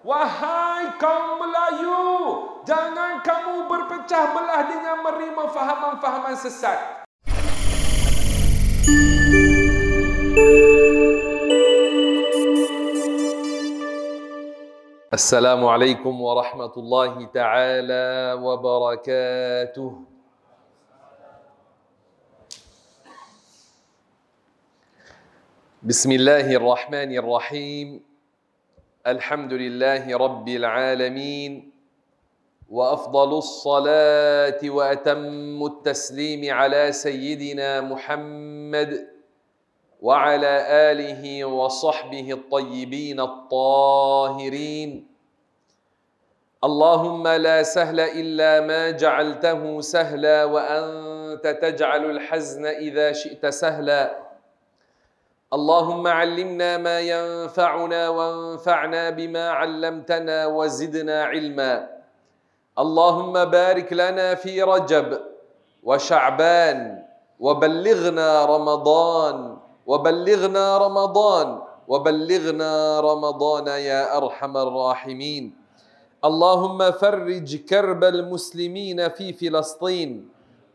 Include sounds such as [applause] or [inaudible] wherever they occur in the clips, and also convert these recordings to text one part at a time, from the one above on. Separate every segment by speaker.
Speaker 1: Wahai kaum Melayu, jangan kamu berpecah belah dengan menerima fahaman-fahaman sesat. Assalamualaikum warahmatullahi taala wabarakatuh. بسم الله الرحمن الرحيم الحمد لله رب العالمين وأفضل الصلاة وأتم التسليم على سيدنا محمد وعلى آله وصحبه الطيبين الطاهرين. اللهم لا سهل إلا ما جعلته سهلا وأنت تجعل الحزن إذا شئت سهلا. اللهم علمنا ما ينفعنا وانفعنا بما علمتنا وزدنا علما. اللهم بارك لنا في رجب وشعبان وبلغنا رمضان وبلغنا رمضان وبلغنا رمضان يا أرحم الراحمين. اللهم فرج كرب المسلمين في فلسطين.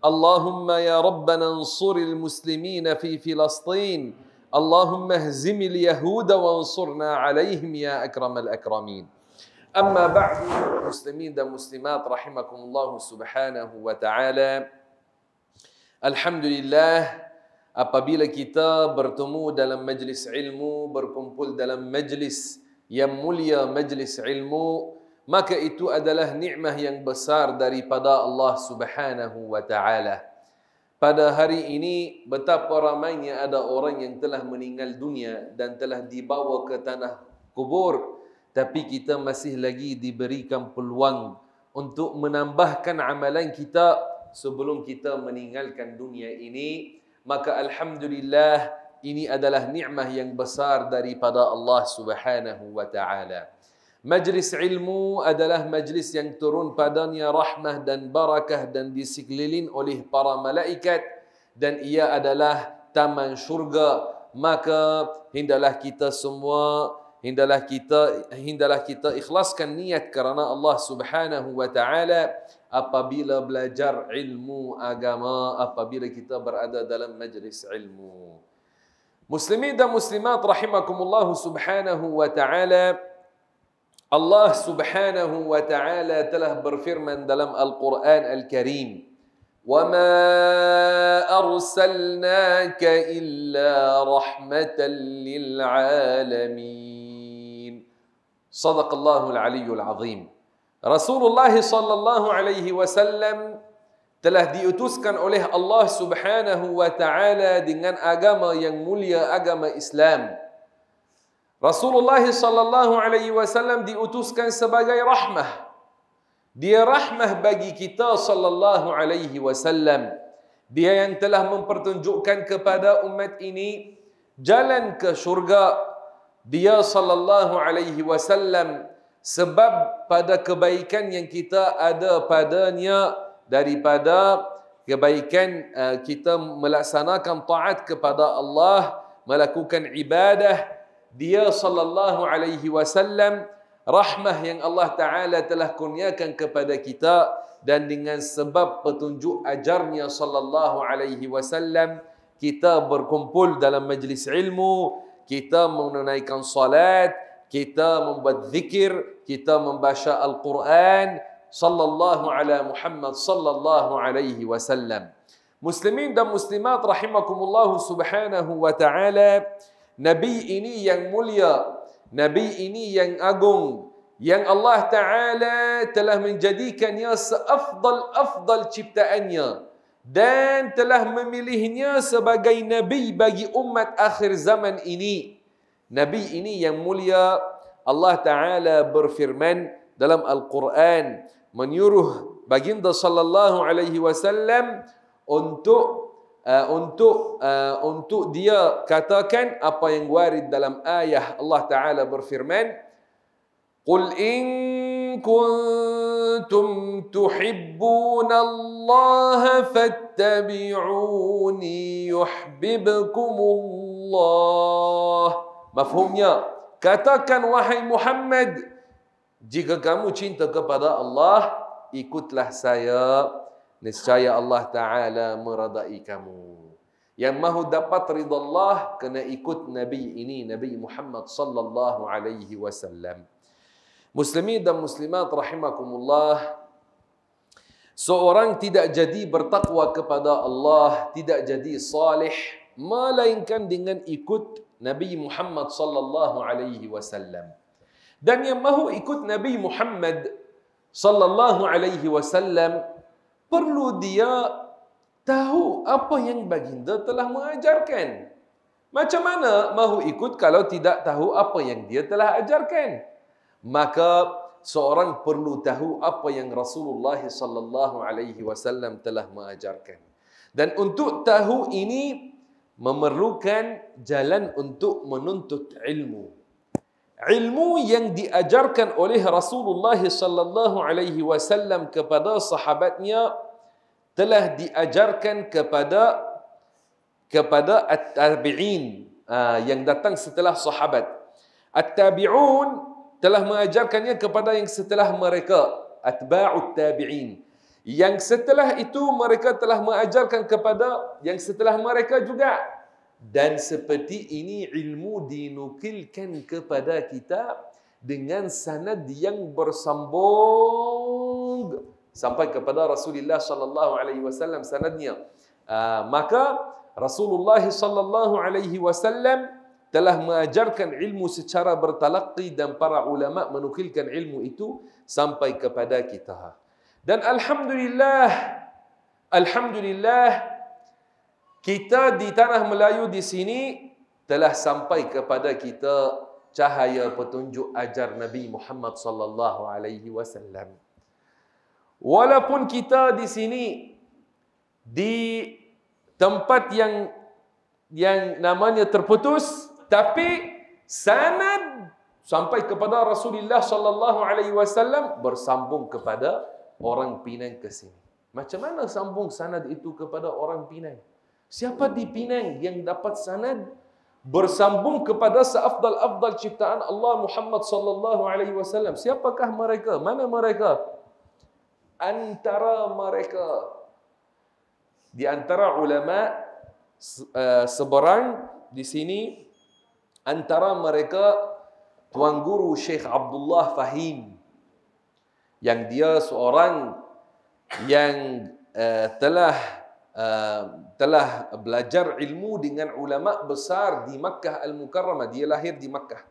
Speaker 1: اللهم يا ربنا انصر المسلمين في فلسطين. اللهم اهزم اليهود وانصرنا عليهم يا أكرم الأكرمين أما بعد مسلمين dan muslimat rahimakumullah subhanahu wa ta'ala Alhamdulillah apabila kita bertemu dalam majlis ilmu berkumpul dalam majlis yang mulia majlis ilmu maka itu adalah nikmah yang besar daripada Allah Subhanahu wa taala pada hari ini betapa ramainya ada orang yang telah meninggal dunia dan telah dibawa ke tanah kubur. Tapi kita masih lagi diberikan peluang untuk menambahkan amalan kita sebelum kita meninggalkan dunia ini. Maka alhamdulillah ini adalah nikmah yang besar daripada Allah Subhanahu wa taala Majlis ilmu adalah majlis yang turun padanya rahmah dan barakah dan disekelilin oleh para malaikat dan ia adalah taman syurga. Maka hindalah kita semua hindalah kita hindalah kita ikhlaskan niat kerana Allah Subhanahu wa taala apabila belajar ilmu agama apabila kita berada dalam majlis ilmu. Muslimin dan muslimat rahimakumullah subhanahu wa ta'ala Allah Subhanahu wa taala telah berfirman dalam Al-Quran Al-Karim, "Wa ma arsalnaka illa rahmatan lil alamin." Sadaqallahu al-aliyyul azim. Rasulullah sallallahu alaihi wasallam telah diutuskan oleh Allah Subhanahu wa taala dengan agama yang mulia agama Islam. Rasulullah sallallahu alaihi wasallam diutuskan sebagai rahmah. Dia rahmah bagi kita sallallahu alaihi wasallam. Dia yang telah mempertunjukkan kepada umat ini jalan ke syurga. Dia sallallahu alaihi wasallam sebab pada kebaikan yang kita ada padanya daripada kebaikan uh, kita melaksanakan taat kepada Allah, melakukan ibadah dia sallallahu alaihi wasallam rahmah yang Allah taala telah kurniakan kepada kita dan dengan sebab petunjuk ajarnya sallallahu alaihi wasallam kita berkumpul dalam majlis ilmu kita menunaikan salat kita membuat zikir kita membaca al-Quran sallallahu ala Muhammad sallallahu alaihi wasallam. Muslimin dan muslimat rahimakumullah subhanahu wa taala Nabi ini yang mulia, Nabi ini yang agung, yang Allah Ta'ala telah menjadikannya seafdal-afdal ciptaannya dan telah memilihnya sebagai Nabi bagi umat akhir zaman ini. Nabi ini yang mulia, Allah Ta'ala berfirman dalam Al-Quran menyuruh baginda sallallahu alaihi wasallam untuk uh, untuk uh, untuk dia katakan apa yang warid dalam ayat Allah Taala berfirman Qul in kuntum tuhibbun Allah fattabi'uni yuhibbukum Allah Mafhumnya katakan wahai Muhammad jika kamu cinta kepada Allah, ikutlah saya, nescaya Allah Ta'ala meradai kamu. Yang mahu dapat ridha Allah, kena ikut Nabi ini, Nabi Muhammad sallallahu alaihi wasallam. Muslimin dan muslimat rahimakumullah, seorang tidak jadi bertakwa kepada Allah, tidak jadi salih, melainkan dengan ikut Nabi Muhammad sallallahu alaihi wasallam. Dan yang mahu ikut Nabi Muhammad sallallahu alaihi wasallam perlu dia tahu apa yang baginda telah mengajarkan. Macam mana mahu ikut kalau tidak tahu apa yang dia telah ajarkan? Maka seorang perlu tahu apa yang Rasulullah sallallahu alaihi wasallam telah mengajarkan. Dan untuk tahu ini memerlukan jalan untuk menuntut ilmu. Ilmu yang diajarkan oleh Rasulullah sallallahu alaihi wasallam kepada sahabatnya telah diajarkan kepada kepada at-tabi'in ah, yang datang setelah sahabat. At-tabi'un telah mengajarkannya kepada yang setelah mereka, atba'ut tabi'in. Yang setelah itu mereka telah mengajarkan kepada yang setelah mereka juga. Dan seperti ini ilmu dinukilkan kepada kita dengan sanad yang bersambung sampai kepada Rasulullah sallallahu alaihi wasallam sanadnya. Uh, maka Rasulullah sallallahu alaihi wasallam telah mengajarkan ilmu secara bertalaqi dan para ulama menukilkan ilmu itu sampai kepada kita. Dan alhamdulillah alhamdulillah kita di tanah Melayu di sini telah sampai kepada kita cahaya petunjuk ajar Nabi Muhammad sallallahu alaihi wasallam. Walaupun kita di sini di tempat yang yang namanya terputus tapi sanad sampai kepada Rasulullah sallallahu alaihi wasallam bersambung kepada orang Pinang ke sini. Macam mana sambung sanad itu kepada orang Pinang? Siapa di Pinang yang dapat sanad bersambung kepada seafdal-afdal ciptaan Allah Muhammad sallallahu alaihi wasallam? Siapakah mereka? Mana mereka? Antara mereka di antara ulama uh, seberang di sini antara mereka tuan guru Syekh Abdullah Fahim yang dia seorang yang uh, telah uh, telah belajar ilmu dengan ulama besar di Makkah Al-Mukarramah. Dia lahir di Makkah.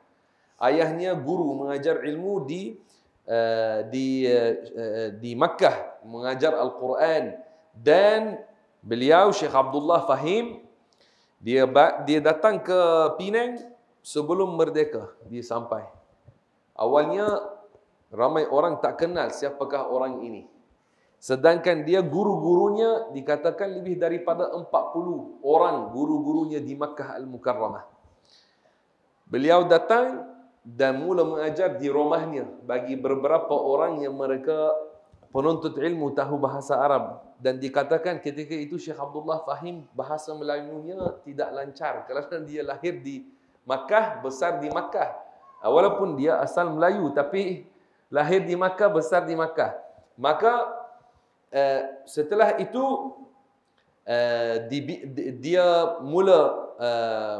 Speaker 1: Ayahnya guru mengajar ilmu di uh, di uh, di Makkah, mengajar Al-Quran dan beliau Syekh Abdullah Fahim dia dia datang ke Penang sebelum merdeka dia sampai. Awalnya Ramai orang tak kenal siapakah orang ini. Sedangkan dia guru-gurunya dikatakan lebih daripada 40 orang guru-gurunya di Makkah Al-Mukarramah. Beliau datang dan mula mengajar di rumahnya bagi beberapa orang yang mereka penuntut ilmu tahu bahasa Arab dan dikatakan ketika itu Syekh Abdullah Fahim bahasa Melayunya tidak lancar kerana dia lahir di Makkah, besar di Makkah. Walaupun dia asal Melayu tapi lahir di Makkah, besar di Makkah. Maka uh, setelah itu uh, di, di, dia mula uh,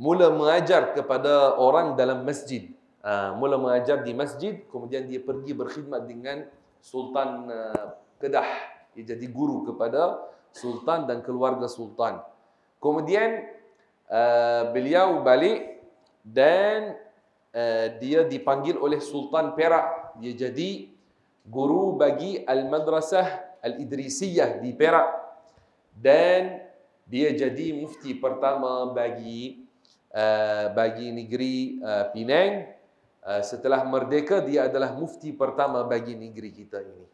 Speaker 1: mula mengajar kepada orang dalam masjid. Uh, mula mengajar di masjid, kemudian dia pergi berkhidmat dengan Sultan uh, Kedah. Dia jadi guru kepada Sultan dan keluarga Sultan. Kemudian uh, beliau balik dan uh, dia dipanggil oleh Sultan Perak dia jadi guru bagi Al-Madrasah Al-Idrisiyah di Perak. Dan dia jadi mufti pertama bagi uh, bagi negeri uh, Penang. Uh, setelah merdeka dia adalah mufti pertama bagi negeri kita ini.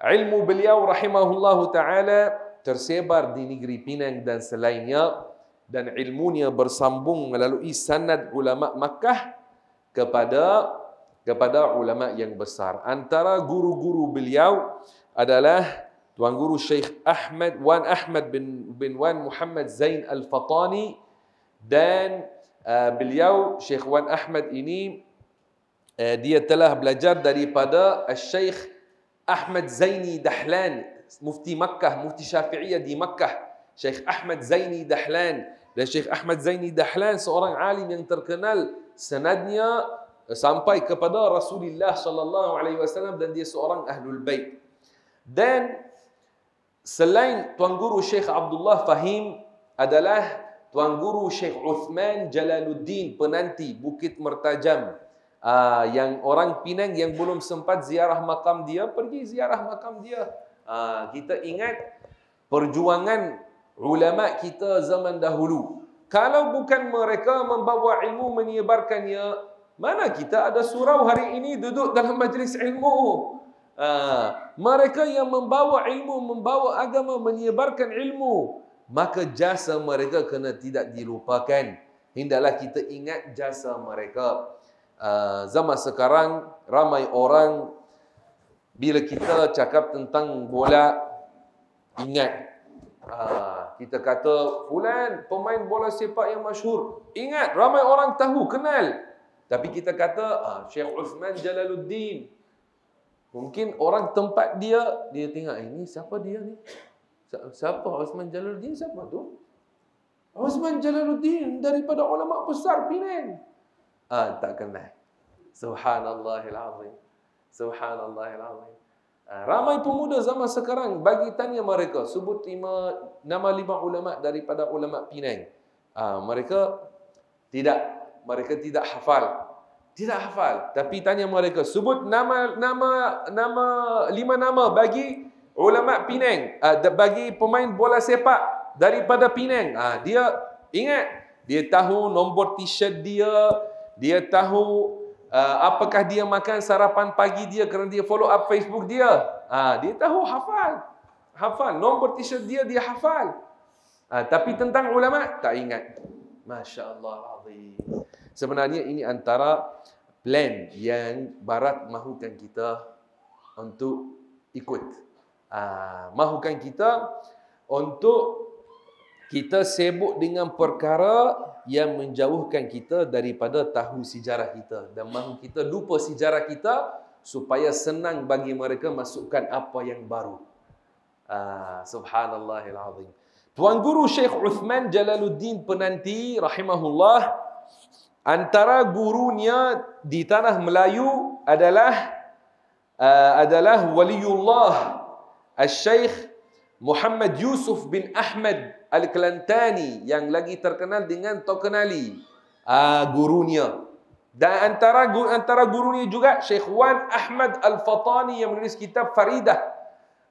Speaker 1: Ilmu beliau rahimahullahu taala tersebar di negeri Penang dan selainnya. Dan ilmunya bersambung melalui sanad ulama Makkah kepada kepada ulama yang besar. Antara guru-guru beliau adalah Tuan Guru Syekh Ahmad Wan Ahmad bin bin Wan Muhammad Zain Al-Fatani dan uh, beliau Syekh Wan Ahmad ini uh, dia telah belajar daripada Syekh Ahmad Zaini Dahlan, mufti Makkah, mufti Syafi'iyah di Makkah. Syekh Ahmad Zaini Dahlan dan Syekh Ahmad Zaini Dahlan seorang alim yang terkenal sanadnya sampai kepada Rasulullah sallallahu alaihi wasallam dan dia seorang ahlul bait. Dan selain tuan guru Syekh Abdullah Fahim adalah tuan guru Syekh Uthman Jalaluddin penanti Bukit Mertajam. Uh, yang orang Pinang yang belum sempat ziarah makam dia pergi ziarah makam dia. Uh, kita ingat perjuangan ulama kita zaman dahulu. Kalau bukan mereka membawa ilmu menyebarkannya, mana kita ada surau hari ini duduk dalam majlis ilmu? Uh, mereka yang membawa ilmu, membawa agama, menyebarkan ilmu, maka jasa mereka kena tidak dilupakan. Hendaklah kita ingat jasa mereka. Uh, zaman sekarang ramai orang bila kita cakap tentang bola ingat uh, kita kata fulan pemain bola sepak yang masyhur ingat ramai orang tahu kenal tapi kita kata uh, Syekh Uthman Jalaluddin Mungkin orang tempat dia, dia tengok, eh, ini siapa dia ni? Siapa Osman Jalaluddin? Siapa tu? Osman Jalaluddin daripada ulama besar Penang. Ah, tak kenal. Subhanallahil azim. Subhanallahil azim. Ah, ramai pemuda zaman sekarang bagi tanya mereka sebut lima nama lima ulama daripada ulama Penang. Ah, mereka tidak mereka tidak hafal tidak hafal. Tapi tanya mereka, sebut nama nama nama lima nama bagi ulama Penang, uh, bagi pemain bola sepak daripada Penang. Uh, dia ingat, dia tahu nombor t-shirt dia, dia tahu uh, apakah dia makan sarapan pagi dia kerana dia follow up Facebook dia. Uh, dia tahu hafal. Hafal. Nombor t-shirt dia, dia hafal. Uh, tapi tentang ulama, tak ingat. Masya Allah. Sebenarnya ini antara plan yang barat mahukan kita untuk ikut. Uh, mahukan kita untuk kita sibuk dengan perkara yang menjauhkan kita daripada tahu sejarah kita dan mahu kita lupa sejarah kita supaya senang bagi mereka masukkan apa yang baru. Subhanallahil azim. Tuan Guru Syekh Uthman Jalaluddin Penanti rahimahullah antara gurunya di tanah Melayu adalah uh, adalah waliullah Al-Syeikh Muhammad Yusuf bin Ahmad Al-Kelantani yang lagi terkenal dengan Tokenali uh, gurunya. Dan antara antara gurunya juga Syekh Wan Ahmad Al-Fatani yang menulis kitab Faridah.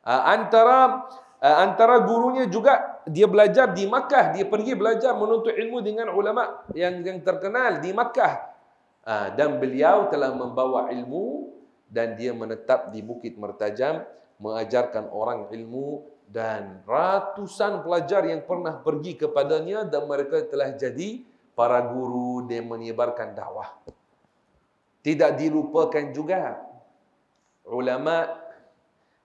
Speaker 1: Uh, antara uh, antara gurunya juga dia belajar di Makkah dia pergi belajar menuntut ilmu dengan ulama yang yang terkenal di Makkah. Uh, dan beliau telah membawa ilmu dan dia menetap di Bukit Mertajam mengajarkan orang ilmu dan ratusan pelajar yang pernah pergi kepadanya dan mereka telah jadi para guru dan menyebarkan dakwah. Tidak dilupakan juga ulama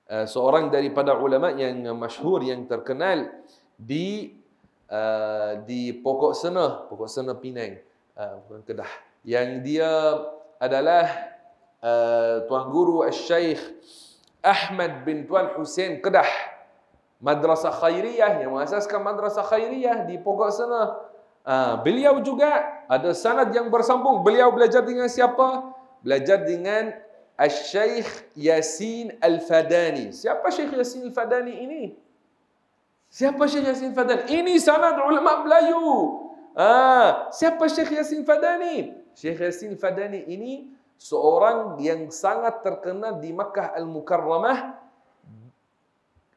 Speaker 1: Eh, seorang daripada ulama yang masyhur yang terkenal di uh, di Pokok Sena, Pokok Sena Penang, uh, Kedah. Yang dia adalah uh, tuan guru Al-Syeikh Ahmad bin Tuan Hussein Kedah. Madrasah Khairiyah yang mengasaskan Madrasah Khairiyah di Pokok Sena. Uh, beliau juga ada sanad yang bersambung. Beliau belajar dengan siapa? Belajar dengan Al-Syeikh Yasin Al-Fadani. Siapa Syekh Yasin Al-Fadani ini? Siapa Syekh Yasin Al-Fadani? Ini sanad ulama Melayu. Ah, siapa Syekh Yasin Al-Fadani? Syekh Yasin Al-Fadani ini seorang yang sangat terkenal di Makkah Al-Mukarramah.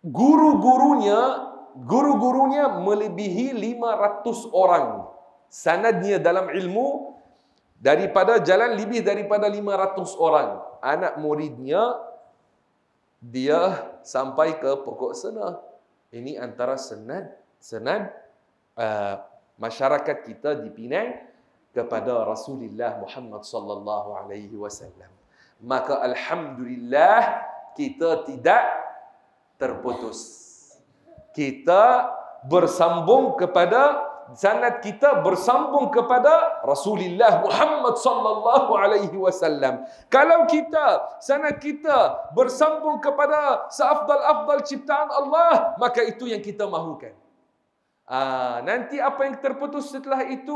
Speaker 1: Guru-gurunya guru-gurunya melebihi 500 orang. Sanadnya dalam ilmu daripada jalan lebih daripada 500 orang anak muridnya dia sampai ke pokok sana ini antara senad senad uh, masyarakat kita di Penang kepada Rasulullah Muhammad sallallahu alaihi wasallam. Maka alhamdulillah kita tidak terputus. Kita bersambung kepada sanad kita bersambung kepada Rasulullah Muhammad sallallahu alaihi wasallam. Kalau kita sanad kita bersambung kepada seafdal-afdal ciptaan Allah, maka itu yang kita mahukan. Ah, nanti apa yang terputus setelah itu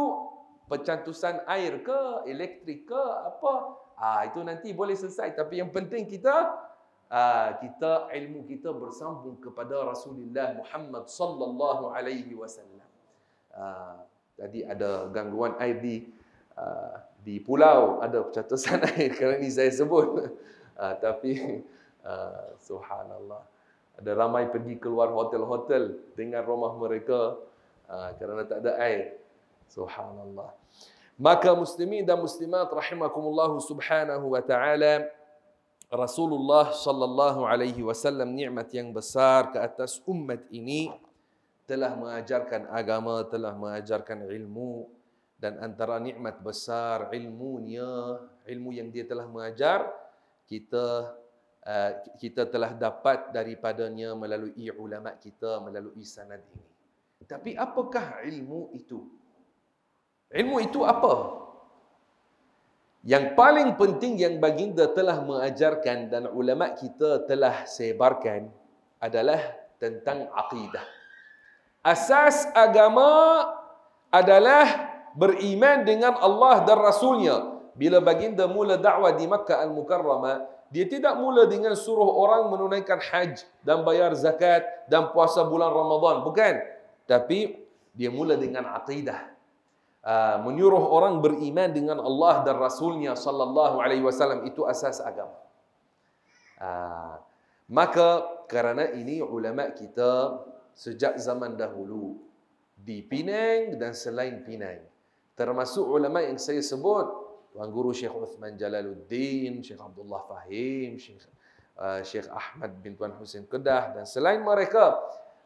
Speaker 1: pencantusan air ke, elektrik ke, apa? Ah, itu nanti boleh selesai. Tapi yang penting kita ah, kita ilmu kita bersambung kepada Rasulullah Muhammad sallallahu alaihi wasallam. Ah, tadi ada gangguan air di uh, di pulau ada pencatusan [laughs] air kerana ini saya sebut. Uh, tapi uh, subhanallah. Ada ramai pergi keluar hotel-hotel dengan rumah mereka uh, kerana tak ada air. Subhanallah. Maka muslimin dan muslimat rahimakumullah subhanahu wa taala Rasulullah sallallahu alaihi wasallam nikmat yang besar ke atas umat ini telah mengajarkan agama, telah mengajarkan ilmu dan antara nikmat besar ilmunya, ilmu yang dia telah mengajar, kita uh, kita telah dapat daripadanya melalui ulama kita, melalui sanad ini. Tapi apakah ilmu itu? Ilmu itu apa? Yang paling penting yang baginda telah mengajarkan dan ulama kita telah sebarkan adalah tentang akidah asas agama adalah beriman dengan Allah dan Rasulnya. Bila baginda mula dakwah di Makkah Al-Mukarramah, dia tidak mula dengan suruh orang menunaikan haj dan bayar zakat dan puasa bulan Ramadan. Bukan. Tapi dia mula dengan aqidah. Uh, menyuruh orang beriman dengan Allah dan Rasulnya sallallahu alaihi wasallam itu asas agama. Uh, maka kerana ini ulama kita sejak zaman dahulu di Penang dan selain Penang. Termasuk ulama yang saya sebut, Tuan Guru Syekh Uthman Jalaluddin, Syekh Abdullah Fahim, Syekh uh, Syekh Ahmad bin Tuan Hussein Kedah dan selain mereka,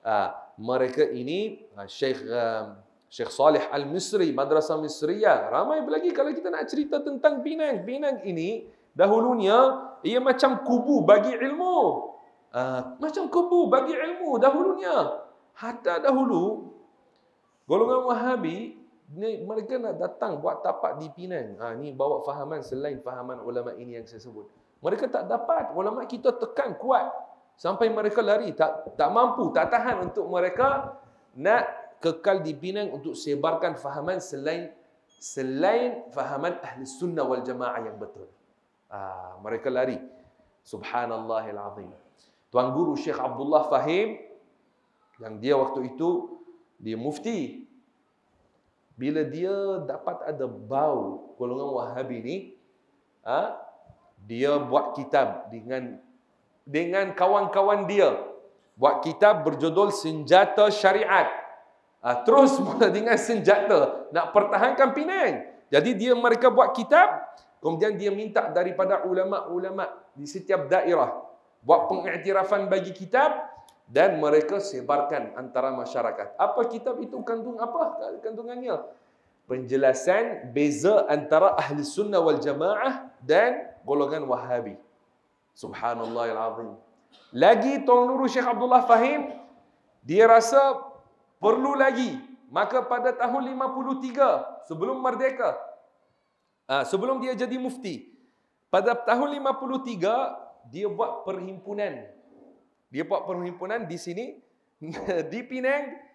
Speaker 1: uh, mereka ini uh, Syekh uh, Syekh Salih Al-Misri, Madrasah Misriya. Ramai lagi kalau kita nak cerita tentang Penang. Penang ini dahulunya ia macam kubu bagi ilmu. Uh, macam kubu bagi ilmu dahulunya. Hatta dahulu, golongan Wahabi, ni, mereka nak datang buat tapak di Penang. Ha, ni bawa fahaman selain fahaman ulama ini yang saya sebut. Mereka tak dapat. Ulama kita tekan kuat. Sampai mereka lari. Tak tak mampu, tak tahan untuk mereka nak kekal di Penang untuk sebarkan fahaman selain selain fahaman ahli sunnah wal jamaah yang betul. Ha, mereka lari. Subhanallahil azim. Tuan Guru Syekh Abdullah Fahim yang dia waktu itu dia mufti. Bila dia dapat ada bau golongan Wahabi ni, ha, dia buat kitab dengan dengan kawan-kawan dia. Buat kitab berjudul Senjata Syariat. Ha, terus dengan senjata nak pertahankan Penang. Jadi dia mereka buat kitab, kemudian dia minta daripada ulama-ulama di setiap daerah buat pengiktirafan bagi kitab dan mereka sebarkan antara masyarakat. Apa kitab itu kandung apa kandungannya? Penjelasan beza antara ahli sunnah wal jamaah dan golongan wahabi. Subhanallah al-azim. Lagi Tuan Nurul Syekh Abdullah Fahim, dia rasa perlu lagi. Maka pada tahun 53, sebelum merdeka, ah, sebelum dia jadi mufti, pada tahun 53, dia buat perhimpunan. Dia buat perhimpunan di sini [laughs] di Penang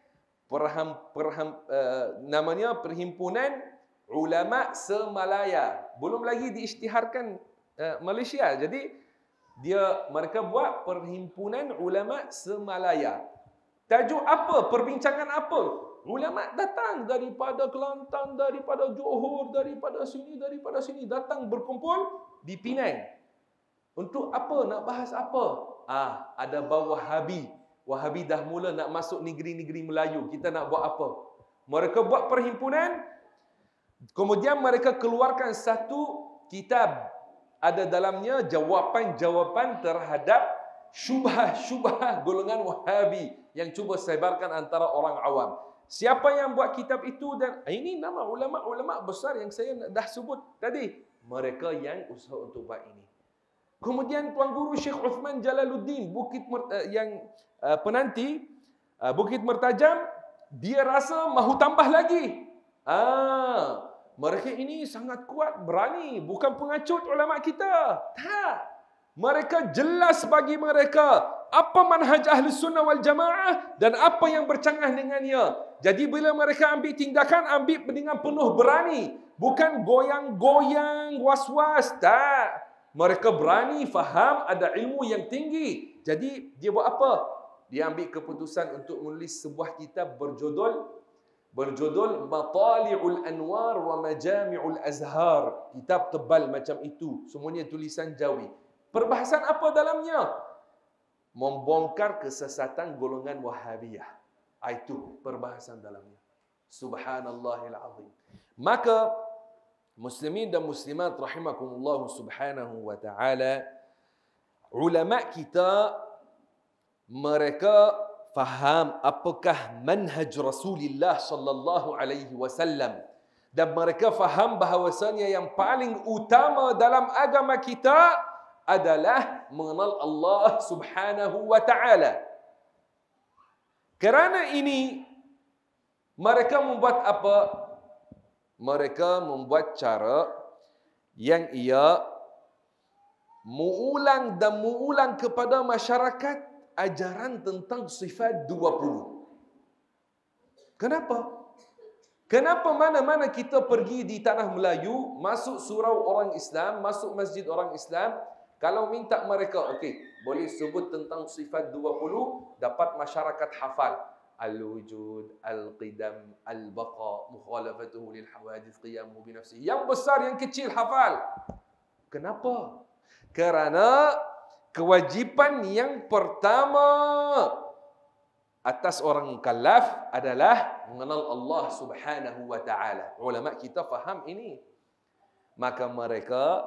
Speaker 1: perham, perham, uh, namanya perhimpunan ulama semalaya. Belum lagi diisytiharkan uh, Malaysia. Jadi dia mereka buat perhimpunan ulama semalaya. Tajuk apa? Perbincangan apa? Ulama datang daripada Kelantan, daripada Johor, daripada sini, daripada sini datang berkumpul di Penang. Untuk apa? Nak bahas apa? Ah, ada bau Wahabi. Wahabi dah mula nak masuk negeri-negeri Melayu. Kita nak buat apa? Mereka buat perhimpunan. Kemudian mereka keluarkan satu kitab. Ada dalamnya jawapan-jawapan terhadap syubah-syubah golongan Wahabi yang cuba sebarkan antara orang awam. Siapa yang buat kitab itu dan ini nama ulama-ulama besar yang saya dah sebut tadi. Mereka yang usaha untuk buat ini. Kemudian Tuan Guru Syekh Uthman Jalaluddin Bukit Mer- uh, yang uh, penanti uh, Bukit Mertajam dia rasa mahu tambah lagi. Ah, mereka ini sangat kuat, berani, bukan pengacut ulama kita. Tak. Mereka jelas bagi mereka apa manhaj ahli sunnah wal jamaah dan apa yang bercanggah dengannya. Jadi bila mereka ambil tindakan, ambil dengan penuh berani. Bukan goyang-goyang, was-was. Tak. Mereka berani, faham, ada ilmu yang tinggi. Jadi dia buat apa? Dia ambil keputusan untuk menulis sebuah kitab berjudul berjudul Matali'ul Anwar wa Majami'ul Azhar. Kitab tebal macam itu. Semuanya tulisan Jawi. Perbahasan apa dalamnya? Membongkar kesesatan golongan Wahabiyah. Ah, itu perbahasan dalamnya. Subhanallahil azim. Maka muslimin dan muslimat rahimakumullah subhanahu wa ta'ala ulama kita mereka faham apakah manhaj Rasulullah sallallahu alaihi wasallam dan mereka faham bahawasanya yang paling utama dalam agama kita adalah mengenal Allah Subhanahu wa taala. Kerana ini mereka membuat apa? Mereka membuat cara yang ia mengulang dan mengulang kepada masyarakat ajaran tentang sifat 20. Kenapa? Kenapa mana-mana kita pergi di tanah Melayu, masuk surau orang Islam, masuk masjid orang Islam, kalau minta mereka, okey, boleh sebut tentang sifat 20, dapat masyarakat hafal. Al-qidam, al-baqa, mukhalafatuhu lil hawadith, qiyamuhu binafsihi. Yang besar, yang kecil, hafal. Kenapa? Kerana kewajipan yang pertama atas orang mukallaf adalah mengenal Allah Subhanahu wa taala. Ulama kita faham ini. Maka mereka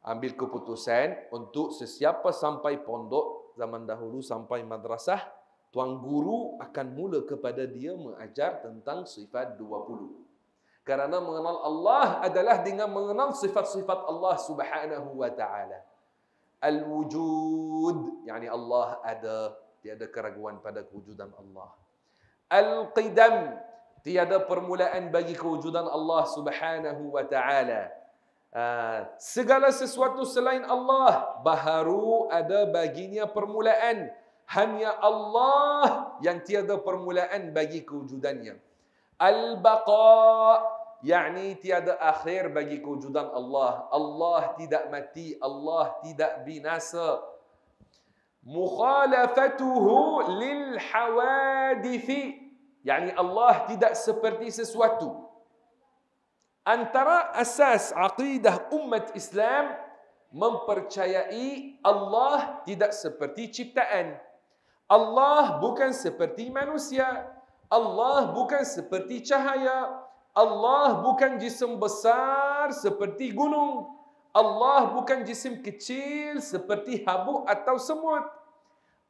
Speaker 1: ambil keputusan untuk sesiapa sampai pondok zaman dahulu sampai madrasah, tuan guru akan mula kepada dia mengajar tentang sifat 20. Karena mengenal Allah adalah dengan mengenal sifat-sifat Allah Subhanahu wa taala. Al-wujud, yakni Allah ada, tiada keraguan pada kewujudan Allah. Al-qidam, tiada permulaan bagi kewujudan Allah Subhanahu wa taala. Uh, segala sesuatu selain Allah baharu ada baginya permulaan. Hanya Allah yang tiada permulaan bagi kewujudannya. Al-baqa, yakni tiada akhir bagi kewujudan Allah. Allah tidak mati, Allah tidak binasa. Mukhalafatuhu lil hawadithi, yakni Allah tidak seperti sesuatu. Antara asas aqidah umat Islam mempercayai Allah tidak seperti ciptaan. Allah bukan seperti manusia. Allah bukan seperti cahaya. Allah bukan jisim besar seperti gunung. Allah bukan jisim kecil seperti habuk atau semut.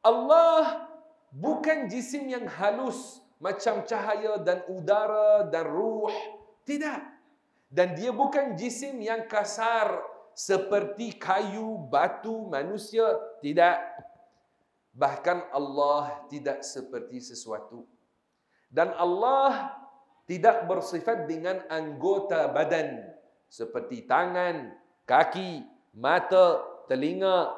Speaker 1: Allah bukan jisim yang halus macam cahaya dan udara dan ruh. Tidak. Dan dia bukan jisim yang kasar seperti kayu, batu, manusia. Tidak. Bahkan Allah tidak seperti sesuatu. Dan Allah tidak bersifat dengan anggota badan seperti tangan, kaki, mata, telinga.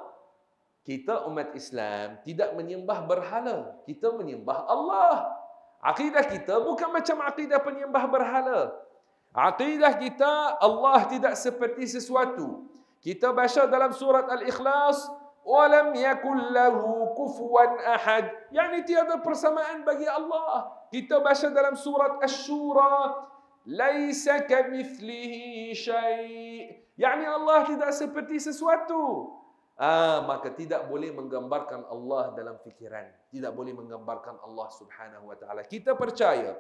Speaker 1: Kita umat Islam tidak menyembah berhala, kita menyembah Allah. Akidah kita bukan macam akidah penyembah berhala. Akidah kita Allah tidak seperti sesuatu. Kita baca dalam surat Al-Ikhlas, yakul lahu kufuwan ahad. Yakni tiada persamaan bagi Allah. Kita baca dalam surat asy-syura laisa kamithlihi syai. Yakni Allah tidak seperti sesuatu. Ah maka tidak boleh menggambarkan Allah dalam fikiran. Tidak boleh menggambarkan Allah Subhanahu wa taala. Kita percaya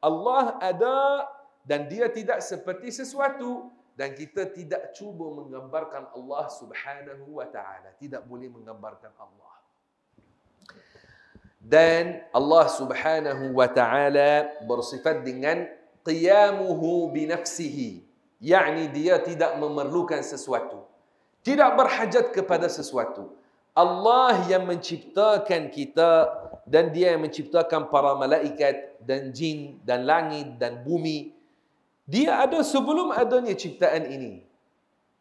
Speaker 1: Allah ada dan dia tidak seperti sesuatu dan kita tidak cuba menggambarkan Allah Subhanahu wa taala. Tidak boleh menggambarkan Allah. Dan Allah Subhanahu wa taala bersifat dengan qiyamuhu bi nafsihi. Yakni dia tidak memerlukan sesuatu. Tidak berhajat kepada sesuatu. Allah yang menciptakan kita dan dia yang menciptakan para malaikat dan jin dan langit dan bumi. Dia ada sebelum adanya ciptaan ini.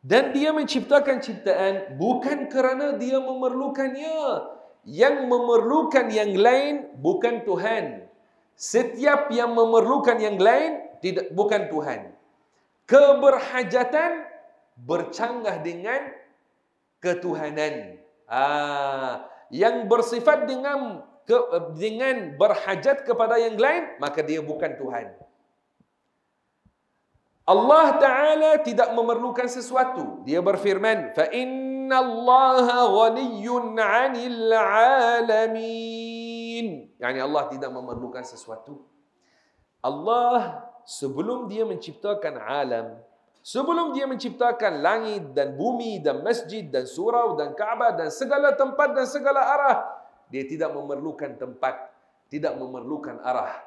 Speaker 1: Dan dia menciptakan ciptaan bukan kerana dia memerlukannya. Yang memerlukan yang lain bukan Tuhan. Setiap yang memerlukan yang lain tidak bukan Tuhan. Keberhajatan bercanggah dengan ketuhanan. Ah, yang bersifat dengan ke, dengan berhajat kepada yang lain, maka dia bukan Tuhan. Allah Ta'ala tidak memerlukan sesuatu. Dia berfirman, فَإِنَّ اللَّهَ غَنِيٌّ عَنِ الْعَالَمِينَ Yani Allah tidak memerlukan sesuatu. Allah sebelum dia menciptakan alam, Sebelum dia menciptakan langit dan bumi dan masjid dan surau dan Kaabah dan segala tempat dan segala arah, dia tidak memerlukan tempat, tidak memerlukan arah.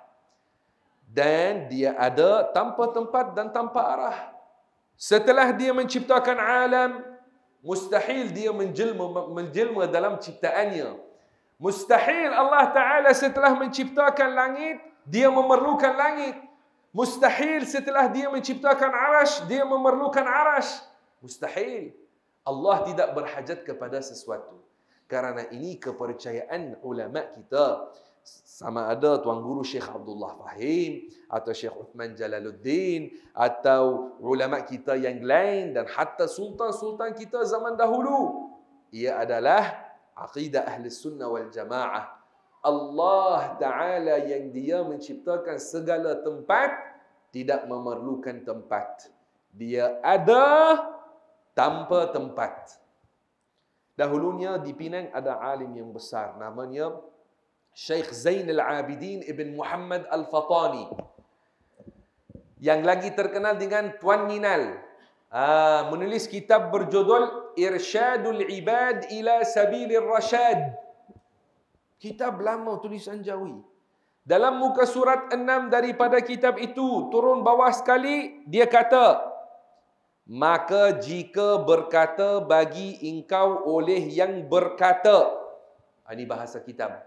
Speaker 1: Dan dia ada tanpa tempat dan tanpa arah. Setelah dia menciptakan alam, mustahil dia menjelma, menjelma dalam ciptaannya. Mustahil Allah Ta'ala setelah menciptakan langit, dia memerlukan langit. Mustahil setelah dia menciptakan arash, dia memerlukan arash. Mustahil. Allah tidak berhajat kepada sesuatu. Karena ini kepercayaan ulama kita. Sama ada Tuan Guru Syekh Abdullah Fahim atau Syekh Uthman Jalaluddin atau ulama kita yang lain dan hatta sultan-sultan kita zaman dahulu. Ia adalah aqidah ahli sunnah wal jamaah. Allah Ta'ala yang dia menciptakan segala tempat tidak memerlukan tempat. Dia ada tanpa tempat. Dahulunya di Penang ada alim yang besar namanya Syekh Zain Al-Abidin Ibn Muhammad Al-Fatani. Yang lagi terkenal dengan Tuan Minal. Ah, menulis kitab berjudul Irsyadul Ibad ila Sabilir Rashad. Kitab lama tulisan Jawi. Dalam muka surat 6 daripada kitab itu, turun bawah sekali, dia kata, Maka jika berkata bagi engkau oleh yang berkata, ah, ini bahasa kitab.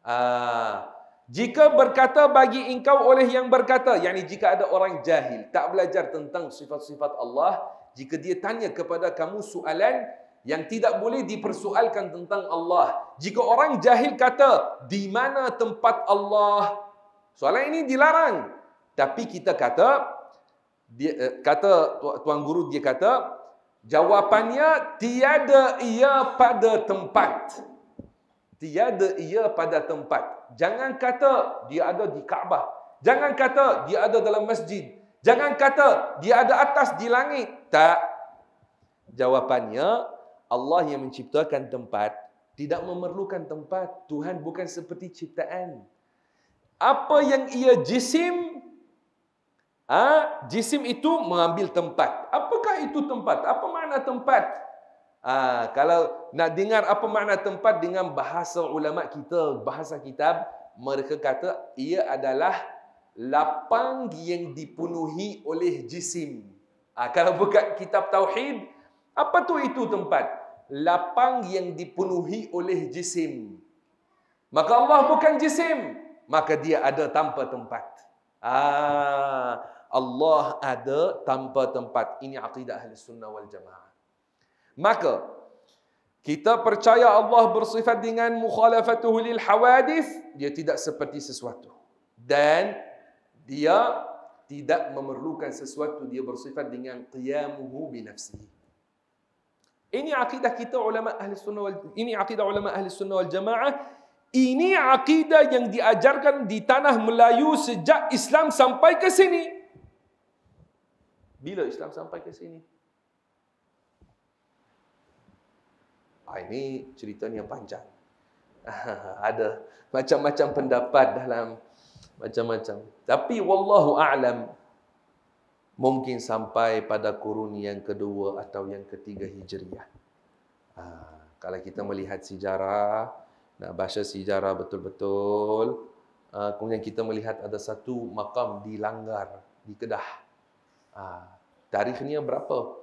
Speaker 1: Ah, jika berkata bagi engkau oleh yang berkata, yakni jika ada orang jahil, tak belajar tentang sifat-sifat Allah, jika dia tanya kepada kamu soalan, yang tidak boleh dipersoalkan tentang Allah. Jika orang jahil kata, di mana tempat Allah? Soalan ini dilarang. Tapi kita kata, dia, eh, kata Tuan Guru dia kata, jawapannya tiada ia pada tempat. Tiada ia pada tempat. Jangan kata dia ada di Kaabah. Jangan kata dia ada dalam masjid. Jangan kata dia ada atas di langit. Tak. Jawapannya, Allah yang menciptakan tempat tidak memerlukan tempat. Tuhan bukan seperti ciptaan. Apa yang ia jisim, ah, jisim itu mengambil tempat. Apakah itu tempat? Apa makna tempat? Ah, kalau nak dengar apa makna tempat dengan bahasa ulama kita, bahasa kitab, mereka kata ia adalah lapang yang dipenuhi oleh jisim. Ah, [laughs] kalau buka kitab tauhid, apa tu itu tempat? lapang yang dipenuhi oleh jisim. Maka Allah bukan jisim, maka dia ada tanpa tempat. Ah, Allah ada tanpa tempat. Ini akidah ahli sunnah wal jamaah. Maka, kita percaya Allah bersifat dengan mukhalafatuhu lil hawadith, dia tidak seperti sesuatu. Dan dia tidak memerlukan sesuatu, dia bersifat dengan qiyamuhu binafsihi. Ini akidah kita ulama ahli sunnah wal ini akidah ulama ahli sunnah wal jamaah. Ini akidah yang diajarkan di tanah Melayu sejak Islam sampai ke sini. Bila Islam sampai ke sini? Ah, ini ceritanya panjang. [laughs] Ada macam-macam pendapat dalam macam-macam. Tapi wallahu a'lam mungkin sampai pada kurun yang kedua atau yang ketiga Hijriah. Ha, kalau kita melihat sejarah, nak baca sejarah betul-betul, ha, kemudian kita melihat ada satu makam dilanggar di Kedah. Ha, tarikhnya berapa?